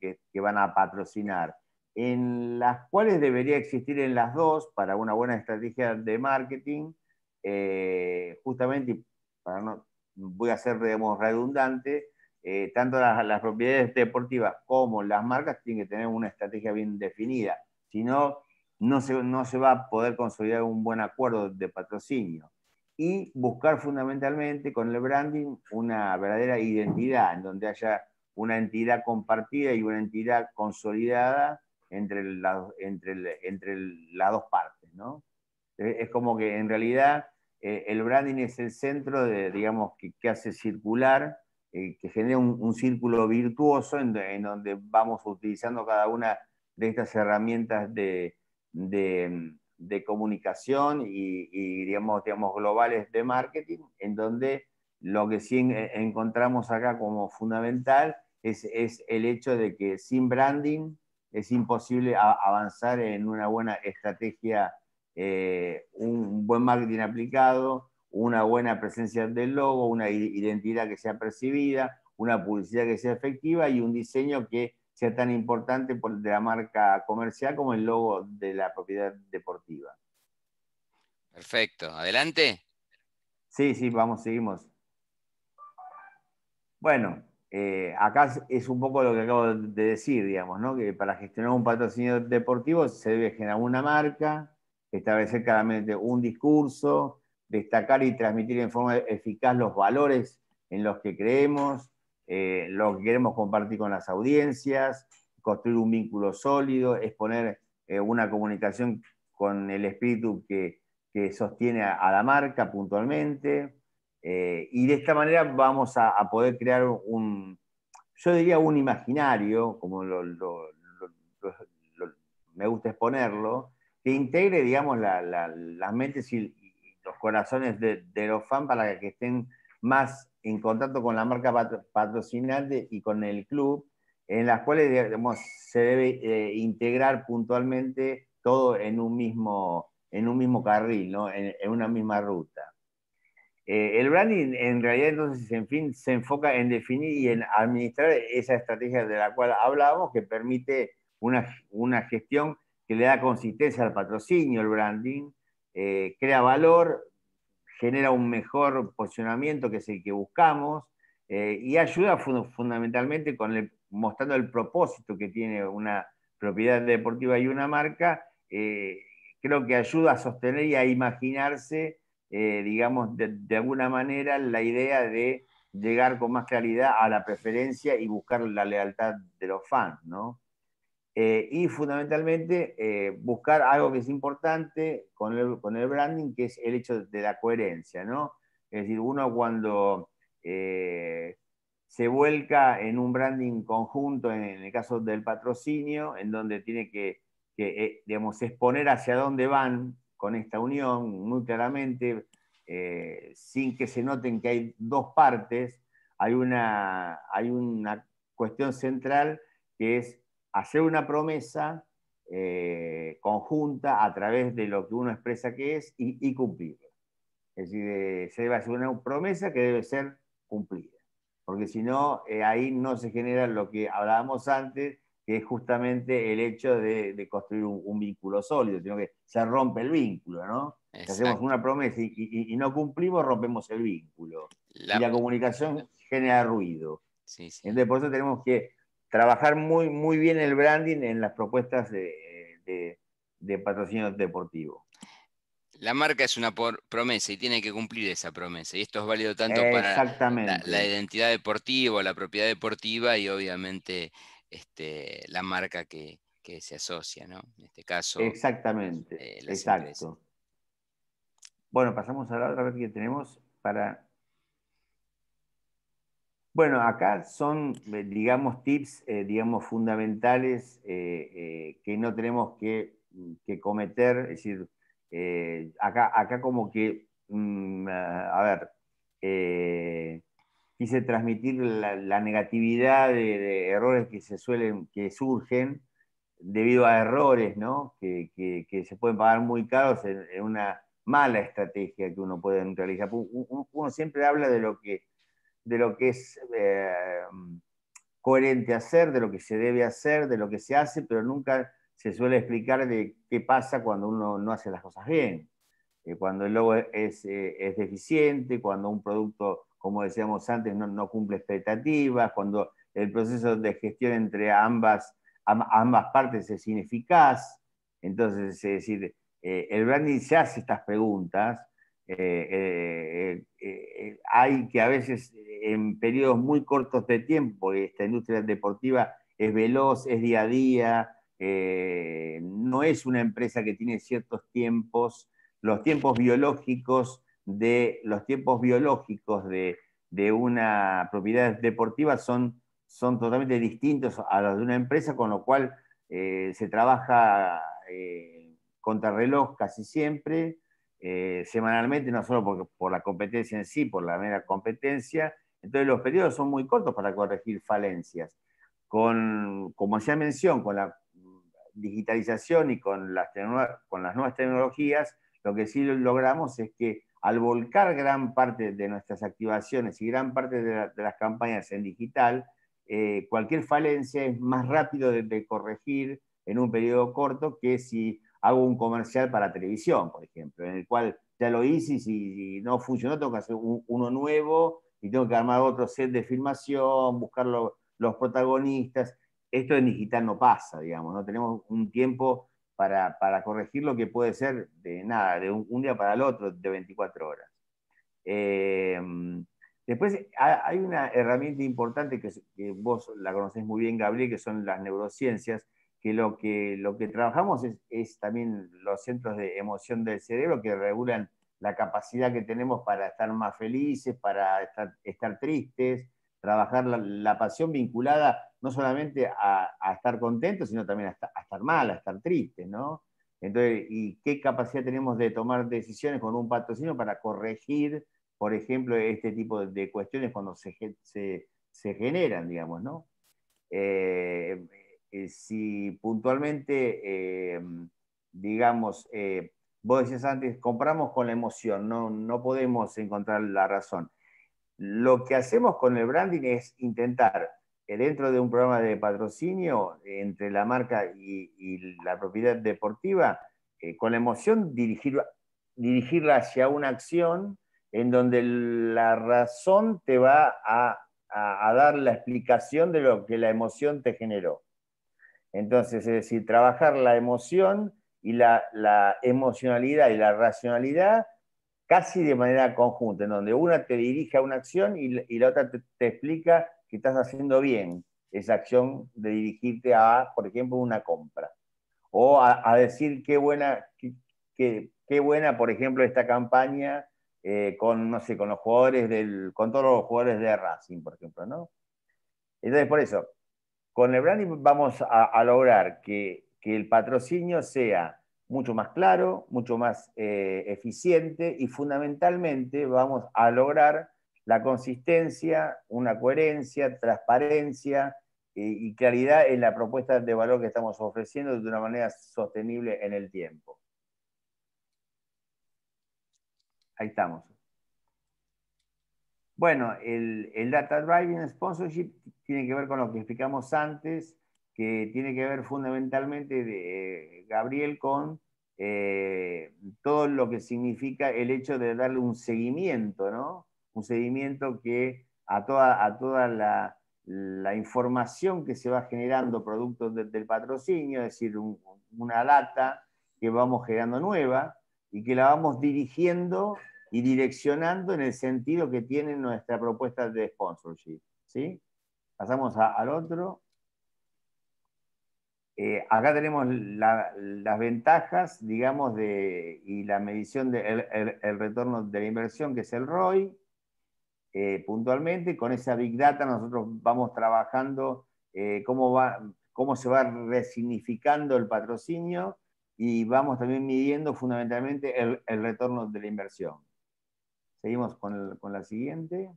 que van a patrocinar en las cuales debería existir en las dos para una buena estrategia de marketing, eh, justamente, para no, voy a ser redundante, eh, tanto las, propiedades deportivas como las marcas tienen que tener una estrategia bien definida, si no, no se, no se va a poder consolidar un buen acuerdo de patrocinio. Y buscar fundamentalmente con el branding una verdadera identidad, en donde haya una entidad compartida y una entidad consolidada entre, entre, entre las dos partes, ¿no? Es como que en realidad eh, el branding es el centro de, digamos, que, que hace circular, eh, que genera un, círculo virtuoso en, donde vamos utilizando cada una de estas herramientas de, de, comunicación y, digamos, digamos, globales de marketing, en donde lo que sí encontramos acá como fundamental es, es el hecho de que sin branding es imposible avanzar en una buena estrategia, eh, un, buen marketing aplicado, una buena presencia del logo, una identidad que sea percibida, una publicidad que sea efectiva y un diseño que sea tan importante de la marca comercial como el logo de la propiedad deportiva.
Perfecto. ¿Adelante?
Sí, sí, vamos, seguimos. Bueno, eh, acá es un poco lo que acabo de decir, digamos, ¿no? que para gestionar un patrocinio deportivo se debe generar una marca, establecer claramente un discurso, destacar y transmitir en forma eficaz los valores en los que creemos, eh, lo que queremos compartir con las audiencias, construir un vínculo sólido, exponer eh, una comunicación con el espíritu que, sostiene a la marca puntualmente, eh, y de esta manera vamos a, poder crear un, yo diría un imaginario, como me gusta exponerlo, que integre, digamos, las mentes y, los corazones de, los fans para que estén más en contacto con la marca patrocinante y con el club, en las cuales digamos, se debe eh, integrar puntualmente todo en un mismo, en un mismo carril, ¿no? en una misma ruta. Eh, el branding en realidad entonces, en fin, se enfoca en definir y en administrar esa estrategia de la cual hablábamos, que permite una, una gestión que le da consistencia al patrocinio, el branding, eh, crea valor, genera un mejor posicionamiento que es el que buscamos eh, y ayuda fundamentalmente con mostrando el propósito que tiene una propiedad deportiva y una marca, creo que ayuda a sostener y a imaginarse eh, digamos, de, alguna manera la idea de llegar con más claridad a la preferencia y buscar la lealtad de los fans, ¿no? Eh, y fundamentalmente eh, buscar algo que es importante con el, con el, branding, que es el hecho de la coherencia, ¿no? Es decir, uno cuando se vuelca en un branding conjunto, en, el caso del patrocinio, en donde tiene que, digamos, exponer hacia dónde van con esta unión muy claramente, eh, sin que se noten que hay dos partes, hay una, hay una cuestión central que es hacer una promesa eh, conjunta a través de lo que uno expresa que es y, y cumplirla. Es decir, se debe hacer una promesa que debe ser cumplida, porque si no, ahí no se genera lo que hablábamos antes, que es justamente el hecho de, construir un, vínculo sólido, sino que se rompe el vínculo, ¿no? Si hacemos una promesa y, no cumplimos, rompemos el vínculo. Y la comunicación genera ruido. Entonces, por eso tenemos que trabajar muy, muy bien el branding en las propuestas de, patrocinio deportivo.
La marca es una promesa y tiene que cumplir esa promesa. Y esto es válido tanto para la, la, identidad deportiva, la propiedad deportiva y obviamente este, la marca que, se asocia, ¿no? En este caso.
Exactamente, exacto. Bueno, pasamos a la otra vez que tenemos para... Bueno, acá son, eh, digamos, tips, eh, digamos, fundamentales eh, que no tenemos que, cometer. Es decir, acá, acá como que, mm, a ver, quise transmitir la, negatividad de, errores que se suelen, que surgen debido a errores, ¿no? Que, se pueden pagar muy caros en, una mala estrategia que uno puede realizar. Uno, siempre habla de lo que, de lo que es eh, coherente hacer, de lo que se debe hacer, de lo que se hace, pero nunca se suele explicar de qué pasa cuando uno no hace las cosas bien. Eh, cuando el logo es, eh, es deficiente, cuando un producto como decíamos antes, no, cumple expectativas, cuando el proceso de gestión entre ambas, ambas partes es ineficaz. Entonces, es decir, el branding se hace estas preguntas. Eh, eh, hay que a veces en periodos muy cortos de tiempo, esta industria deportiva es veloz, es día a día, no es una empresa que tiene ciertos tiempos, los tiempos biológicos de los tiempos biológicos de, una propiedad deportiva son, son totalmente distintos a los de una empresa, con lo cual eh, se trabaja eh, contra reloj casi siempre, eh, semanalmente, no solo por, la competencia en sí, por la mera competencia. Entonces los periodos son muy cortos para corregir falencias. Con, como hacía mención, con la digitalización y con las, nuevas tecnologías, lo que sí logramos es que al volcar gran parte de nuestras activaciones y gran parte de, las campañas en digital, eh, cualquier falencia es más rápido de, corregir en un periodo corto que si hago un comercial para televisión, por ejemplo, en el cual ya lo hice y si, no funcionó tengo que hacer uno nuevo y tengo que armar otro set de filmación, buscar los protagonistas. Esto en digital no pasa, digamos, no tenemos un tiempo para, corregir lo que puede ser de nada, de un, día para el otro, de 24 horas. Eh, después hay una herramienta importante que, vos la conocés muy bien, Gabriel, que son las neurociencias, que lo que, lo que trabajamos es, también los centros de emoción del cerebro que regulan la capacidad que tenemos para estar más felices, para estar, tristes, trabajar la, pasión vinculada no solamente a, estar contentos, sino también a, estar mal, a estar tristes, ¿no? Entonces, ¿y qué capacidad tenemos de tomar decisiones con un patrocinio para corregir, por ejemplo, este tipo de cuestiones cuando se, se, generan, digamos, ¿no? Eh, eh, si puntualmente, eh, digamos, vos decías antes, compramos con la emoción, no, no podemos encontrar la razón. Lo que hacemos con el branding es intentar dentro de un programa de patrocinio entre la marca y, la propiedad deportiva, eh, con la emoción dirigir, dirigirla hacia una acción en donde la razón te va a, dar la explicación de lo que la emoción te generó. Entonces, es decir, trabajar la emoción y la, emocionalidad y la racionalidad casi de manera conjunta, en donde una te dirige a una acción y, la otra te explica que estás haciendo bien esa acción de dirigirte a, por ejemplo, una compra. O a, decir qué buena, qué, qué, buena, por ejemplo, esta campaña eh, con, no sé, con los jugadores del, con todos los jugadores de Racing, por ejemplo, ¿no? Entonces, por eso, con el branding vamos a, lograr que, el patrocinio sea mucho más claro, mucho más eh, eficiente y fundamentalmente vamos a lograr la consistencia, una coherencia, transparencia y, claridad en la propuesta de valor que estamos ofreciendo de una manera sostenible en el tiempo. Ahí estamos. Bueno, el, Data Driving Sponsorship tiene que ver con lo que explicamos antes, que tiene que ver fundamentalmente, de, Gabriel, con eh, todo lo que significa el hecho de darle un seguimiento, ¿no? Un seguimiento que a toda, a toda la, información que se va generando producto del patrocinio, es decir, una data que vamos generando nueva y que la vamos dirigiendo y direccionando en el sentido que tiene nuestra propuesta de sponsorship. ¿sí? Pasamos al otro. Eh, acá tenemos las ventajas, digamos, de, y la medición del el, retorno de la inversión, que es el ROI. Eh, puntualmente, con esa Big Data nosotros vamos trabajando eh, cómo, va, cómo se va resignificando el patrocinio y vamos también midiendo fundamentalmente el retorno de la inversión. Seguimos con, con la siguiente.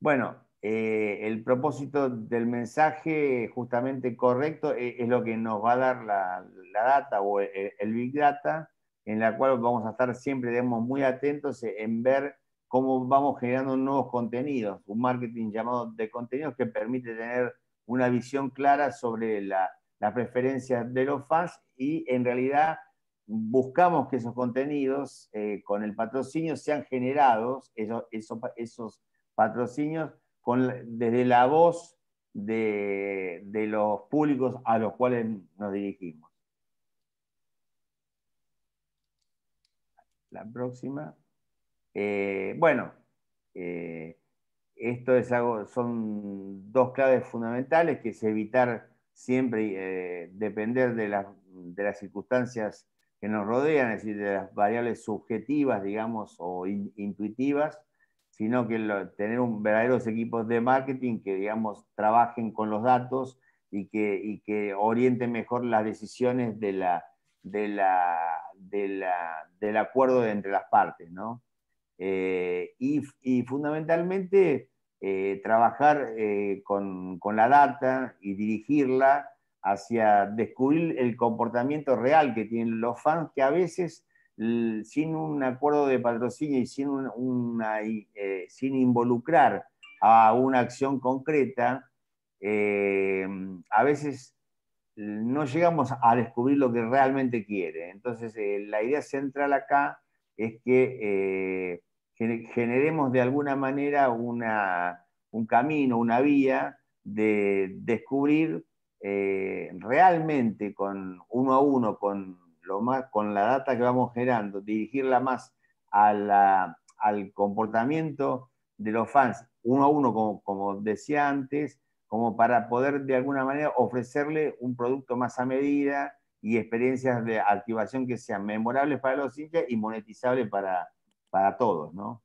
Bueno, eh, el propósito del mensaje justamente correcto eh, es, lo que nos va a dar la, data o el, Big Data, en la cual vamos a estar siempre digamos, muy atentos en ver cómo vamos generando nuevos contenidos, un marketing llamado de contenidos que permite tener una visión clara sobre las preferencias de los fans y en realidad buscamos que esos contenidos eh, con el patrocinio sean generados, esos, esos patrocinios desde la voz de, los públicos a los cuales nos dirigimos. La próxima. Eh, bueno, eh, esto es algo, son dos claves fundamentales, que es evitar siempre depender de, de, las circunstancias que nos rodean, es decir, de las variables subjetivas, digamos, o intuitivas, sino que tener un, verdaderos equipos de marketing que, digamos, trabajen con los datos y que, que orienten mejor las decisiones de la, de la, del acuerdo entre las partes, ¿no? Eh, y, fundamentalmente eh, trabajar eh, con, con, la data y dirigirla hacia descubrir el comportamiento real que tienen los fans, que a veces sin un acuerdo de patrocinio y sin, una, eh, sin involucrar a una acción concreta, eh, a veces no llegamos a descubrir lo que realmente quiere. Entonces, eh, la idea central acá es que generemos de alguna manera un camino, una vía de descubrir realmente con uno a uno, con más, con la data que vamos generando, dirigirla más al comportamiento de los fans uno a uno, como, como decía antes, como para poder de alguna manera ofrecerle un producto más a medida y experiencias de activación que sean memorables para los hinchas y monetizables para, para todos, ¿no?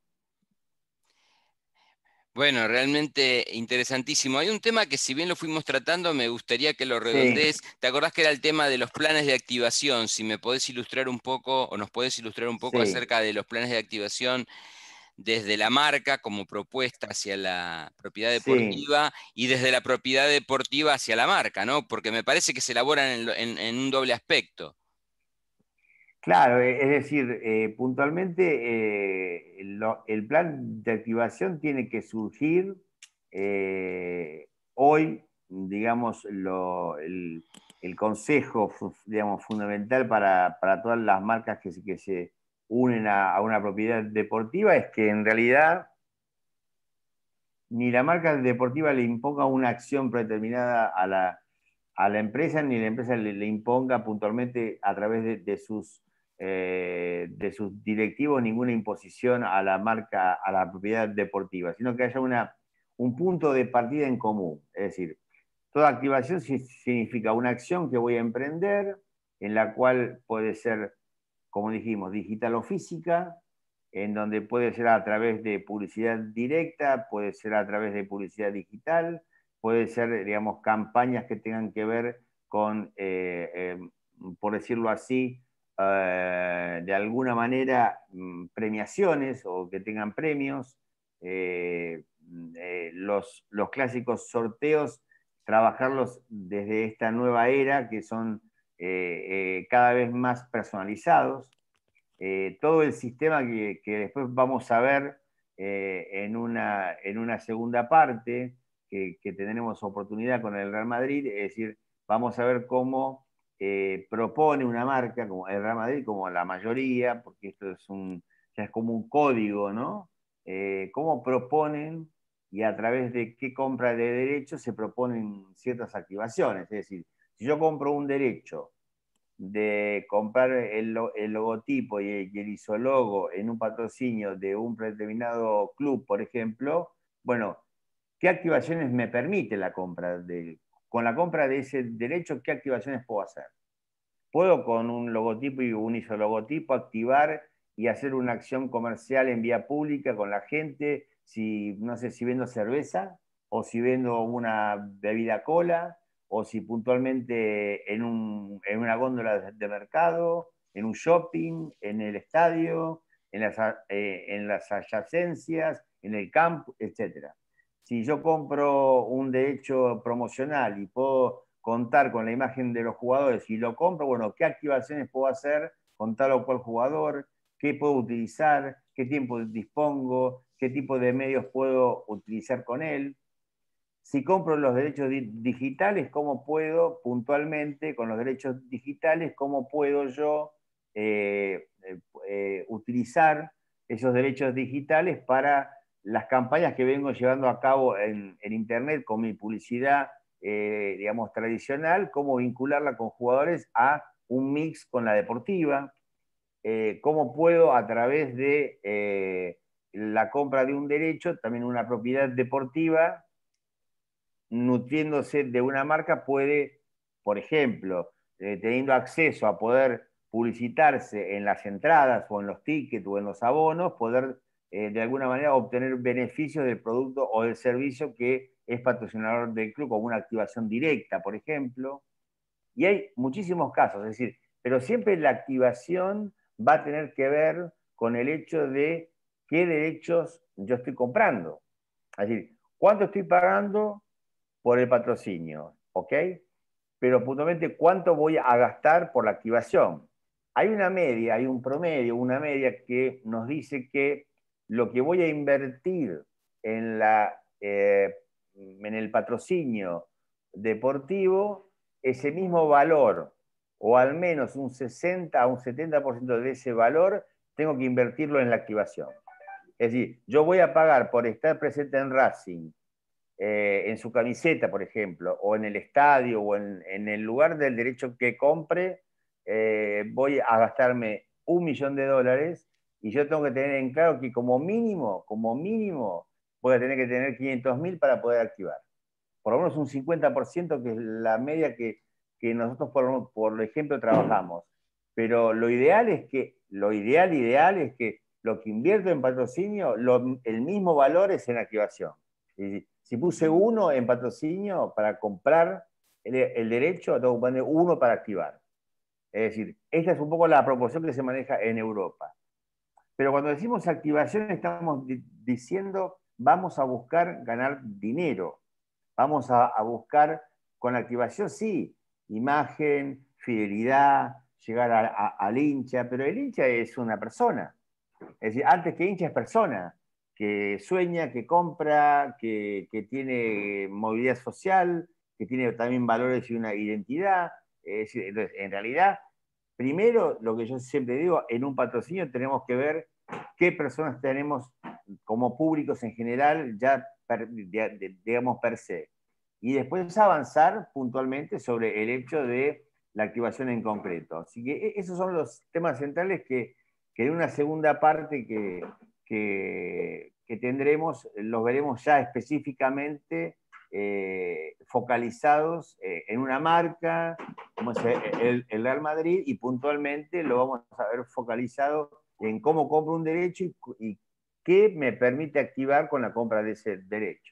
Bueno, realmente interesantísimo. Hay un tema que si bien lo fuimos tratando, me gustaría que lo redondees. ¿Te acordás que era el tema de los planes de activación? Si me podés ilustrar un poco o nos podés ilustrar un poco acerca de los planes de activación desde la marca como propuesta hacia la propiedad deportiva y desde la propiedad deportiva hacia la marca, ¿no? Porque me parece que se elaboran en un doble aspecto.
Claro, e, es decir, eh, puntualmente eh, el plan de activación tiene que surgir eh, hoy, digamos, el, consejo digamos, fundamental para, todas las marcas que, que se unen a, una propiedad deportiva es que en realidad ni la marca deportiva le imponga una acción predeterminada a la, empresa, ni la empresa le, imponga puntualmente a través de sus eh, de sus directivos ninguna imposición a la marca, a la propiedad deportiva, sino que haya una, un punto de partida en común. Es decir, toda activación significa una acción que voy a emprender, en la cual puede ser, como dijimos, digital o física, en donde puede ser a través de publicidad directa, puede ser a través de publicidad digital, puede ser, digamos, campañas que tengan que ver con eh, eh, por decirlo así, eh, de alguna manera mm, premiaciones o que tengan premios. Eh, los, los, clásicos sorteos, trabajarlos desde esta nueva era que son cada vez más personalizados. todo el sistema que, después vamos a ver en, una, en una segunda parte, que, que tendremos oportunidad con el Real Madrid, es decir, vamos a ver cómo propone una marca como el Real Madrid, como la mayoría, porque esto es un, ya es como un código, ¿no? Eh, cómo proponen y a través de qué compra de derechos se proponen ciertas activaciones. Es decir, si yo compro un derecho de comprar el, logotipo y el, y el, isólogo en un patrocinio de un determinado club, por ejemplo, bueno, ¿qué activaciones me permite la compra del con la compra de ese derecho, ¿qué activaciones puedo hacer? Puedo con un logotipo y un isologotipo activar y hacer una acción comercial en vía pública con la gente, si, no sé, si vendo cerveza o si vendo una bebida cola o si puntualmente en, una góndola de, mercado, en un shopping, en el estadio, en las, eh, en las adyacencias, en el campo, etcétera si yo compro un derecho promocional y puedo contar con la imagen de los jugadores y lo compro, bueno, ¿qué activaciones puedo hacer con tal o cual jugador? ¿Qué puedo utilizar? ¿Qué tiempo dispongo? ¿Qué tipo de medios puedo utilizar con él? Si compro los derechos digitales, ¿cómo puedo puntualmente con los derechos digitales, cómo puedo yo eh, eh, eh, utilizar esos derechos digitales para las campañas que vengo llevando a cabo en, Internet con mi publicidad, eh, digamos, tradicional, cómo vincularla con jugadores a un mix con la deportiva, eh, cómo puedo a través de eh, la compra de un derecho, también una propiedad deportiva, nutriéndose de una marca, puede, por ejemplo, teniendo acceso a poder publicitarse en las entradas o en los tickets o en los abonos, poder eh, de alguna manera obtener beneficios del producto o del servicio que es patrocinador del club, como una activación directa, por ejemplo. Y hay muchísimos casos, es decir, pero siempre la activación va a tener que ver con el hecho de qué derechos yo estoy comprando. Es decir, cuánto estoy pagando por el patrocinio, ¿ok? Pero puntualmente cuánto voy a gastar por la activación. Hay una media, hay un promedio, una media que nos dice que lo que voy a invertir en, la, eh, en el patrocinio deportivo, ese mismo valor, o al menos un 60 a un 70% de ese valor, tengo que invertirlo en la activación. Es decir, yo voy a pagar por estar presente en Racing, eh, en su camiseta, por ejemplo, o en el estadio, o en, el lugar del derecho que compre, eh, voy a gastarme un millón de dólares y yo tengo que tener en claro que como mínimo, como mínimo, voy a tener que tener 500 mil para poder activar. Por lo menos un 50%, que es la media que, nosotros, por, por ejemplo, trabajamos. Pero lo ideal es que, lo ideal, ideal es que lo que invierto en patrocinio, el mismo valor es en activación. Si puse uno en patrocinio para comprar el, el derecho, tengo que poner uno para activar. Es decir, esta es un poco la proporción que se maneja en Europa. Pero cuando decimos activación estamos diciendo vamos a buscar ganar dinero, vamos a, buscar con activación, sí, imagen, fidelidad, llegar al hincha, pero el hincha es una persona. Es decir, antes que hincha es persona, que sueña, que compra, que, tiene movilidad social, que tiene también valores y una identidad. en realidad, primero, lo que yo siempre digo, en un patrocinio tenemos que ver qué personas tenemos como públicos en general, ya digamos per se. Y después avanzar puntualmente sobre el hecho de la activación en concreto. Así que e, esos son los temas centrales que, que en una segunda parte que, que, tendremos, los veremos ya específicamente eh, focalizados eh, en una marca, como es el, Real Madrid, y puntualmente lo vamos a ver focalizado en cómo compro un derecho y, qué me permite activar con la compra de ese derecho.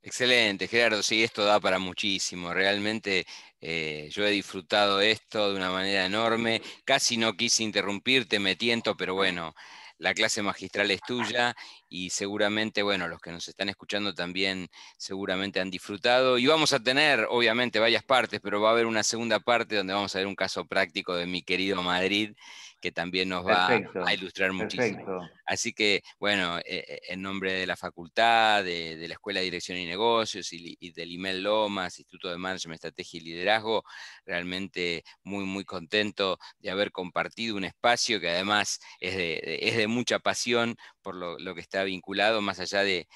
Excelente, Gerardo. Sí, esto da para muchísimo. Realmente eh, yo he disfrutado esto de una manera enorme. Casi no quise interrumpirte, me tiento, pero bueno, la clase magistral es tuya y seguramente, bueno, los que nos están escuchando también seguramente han disfrutado. Y vamos a tener, obviamente, varias partes, pero va a haber una segunda parte donde vamos a ver un caso práctico de mi querido Madrid que también nos va a ilustrar muchísimo. Así que, bueno, eh, eh, en nombre de la facultad, de, la Escuela de Dirección y Negocios y, del IMEL Lomas, Instituto de Management, Estrategia y Liderazgo, realmente muy, muy contento de haber compartido un espacio que además es de, es de mucha pasión por lo, lo que está vinculado, más allá de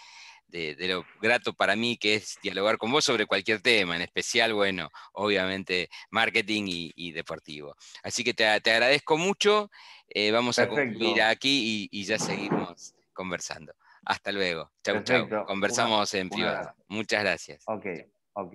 de, lo grato para mí que es dialogar con vos sobre cualquier tema, en especial, bueno, obviamente marketing y, deportivo. Así que te, agradezco mucho, eh, vamos a concluir aquí y, ya seguimos conversando. Hasta luego. Chau, chau. Conversamos en privado. Muchas gracias.
Ok, ok.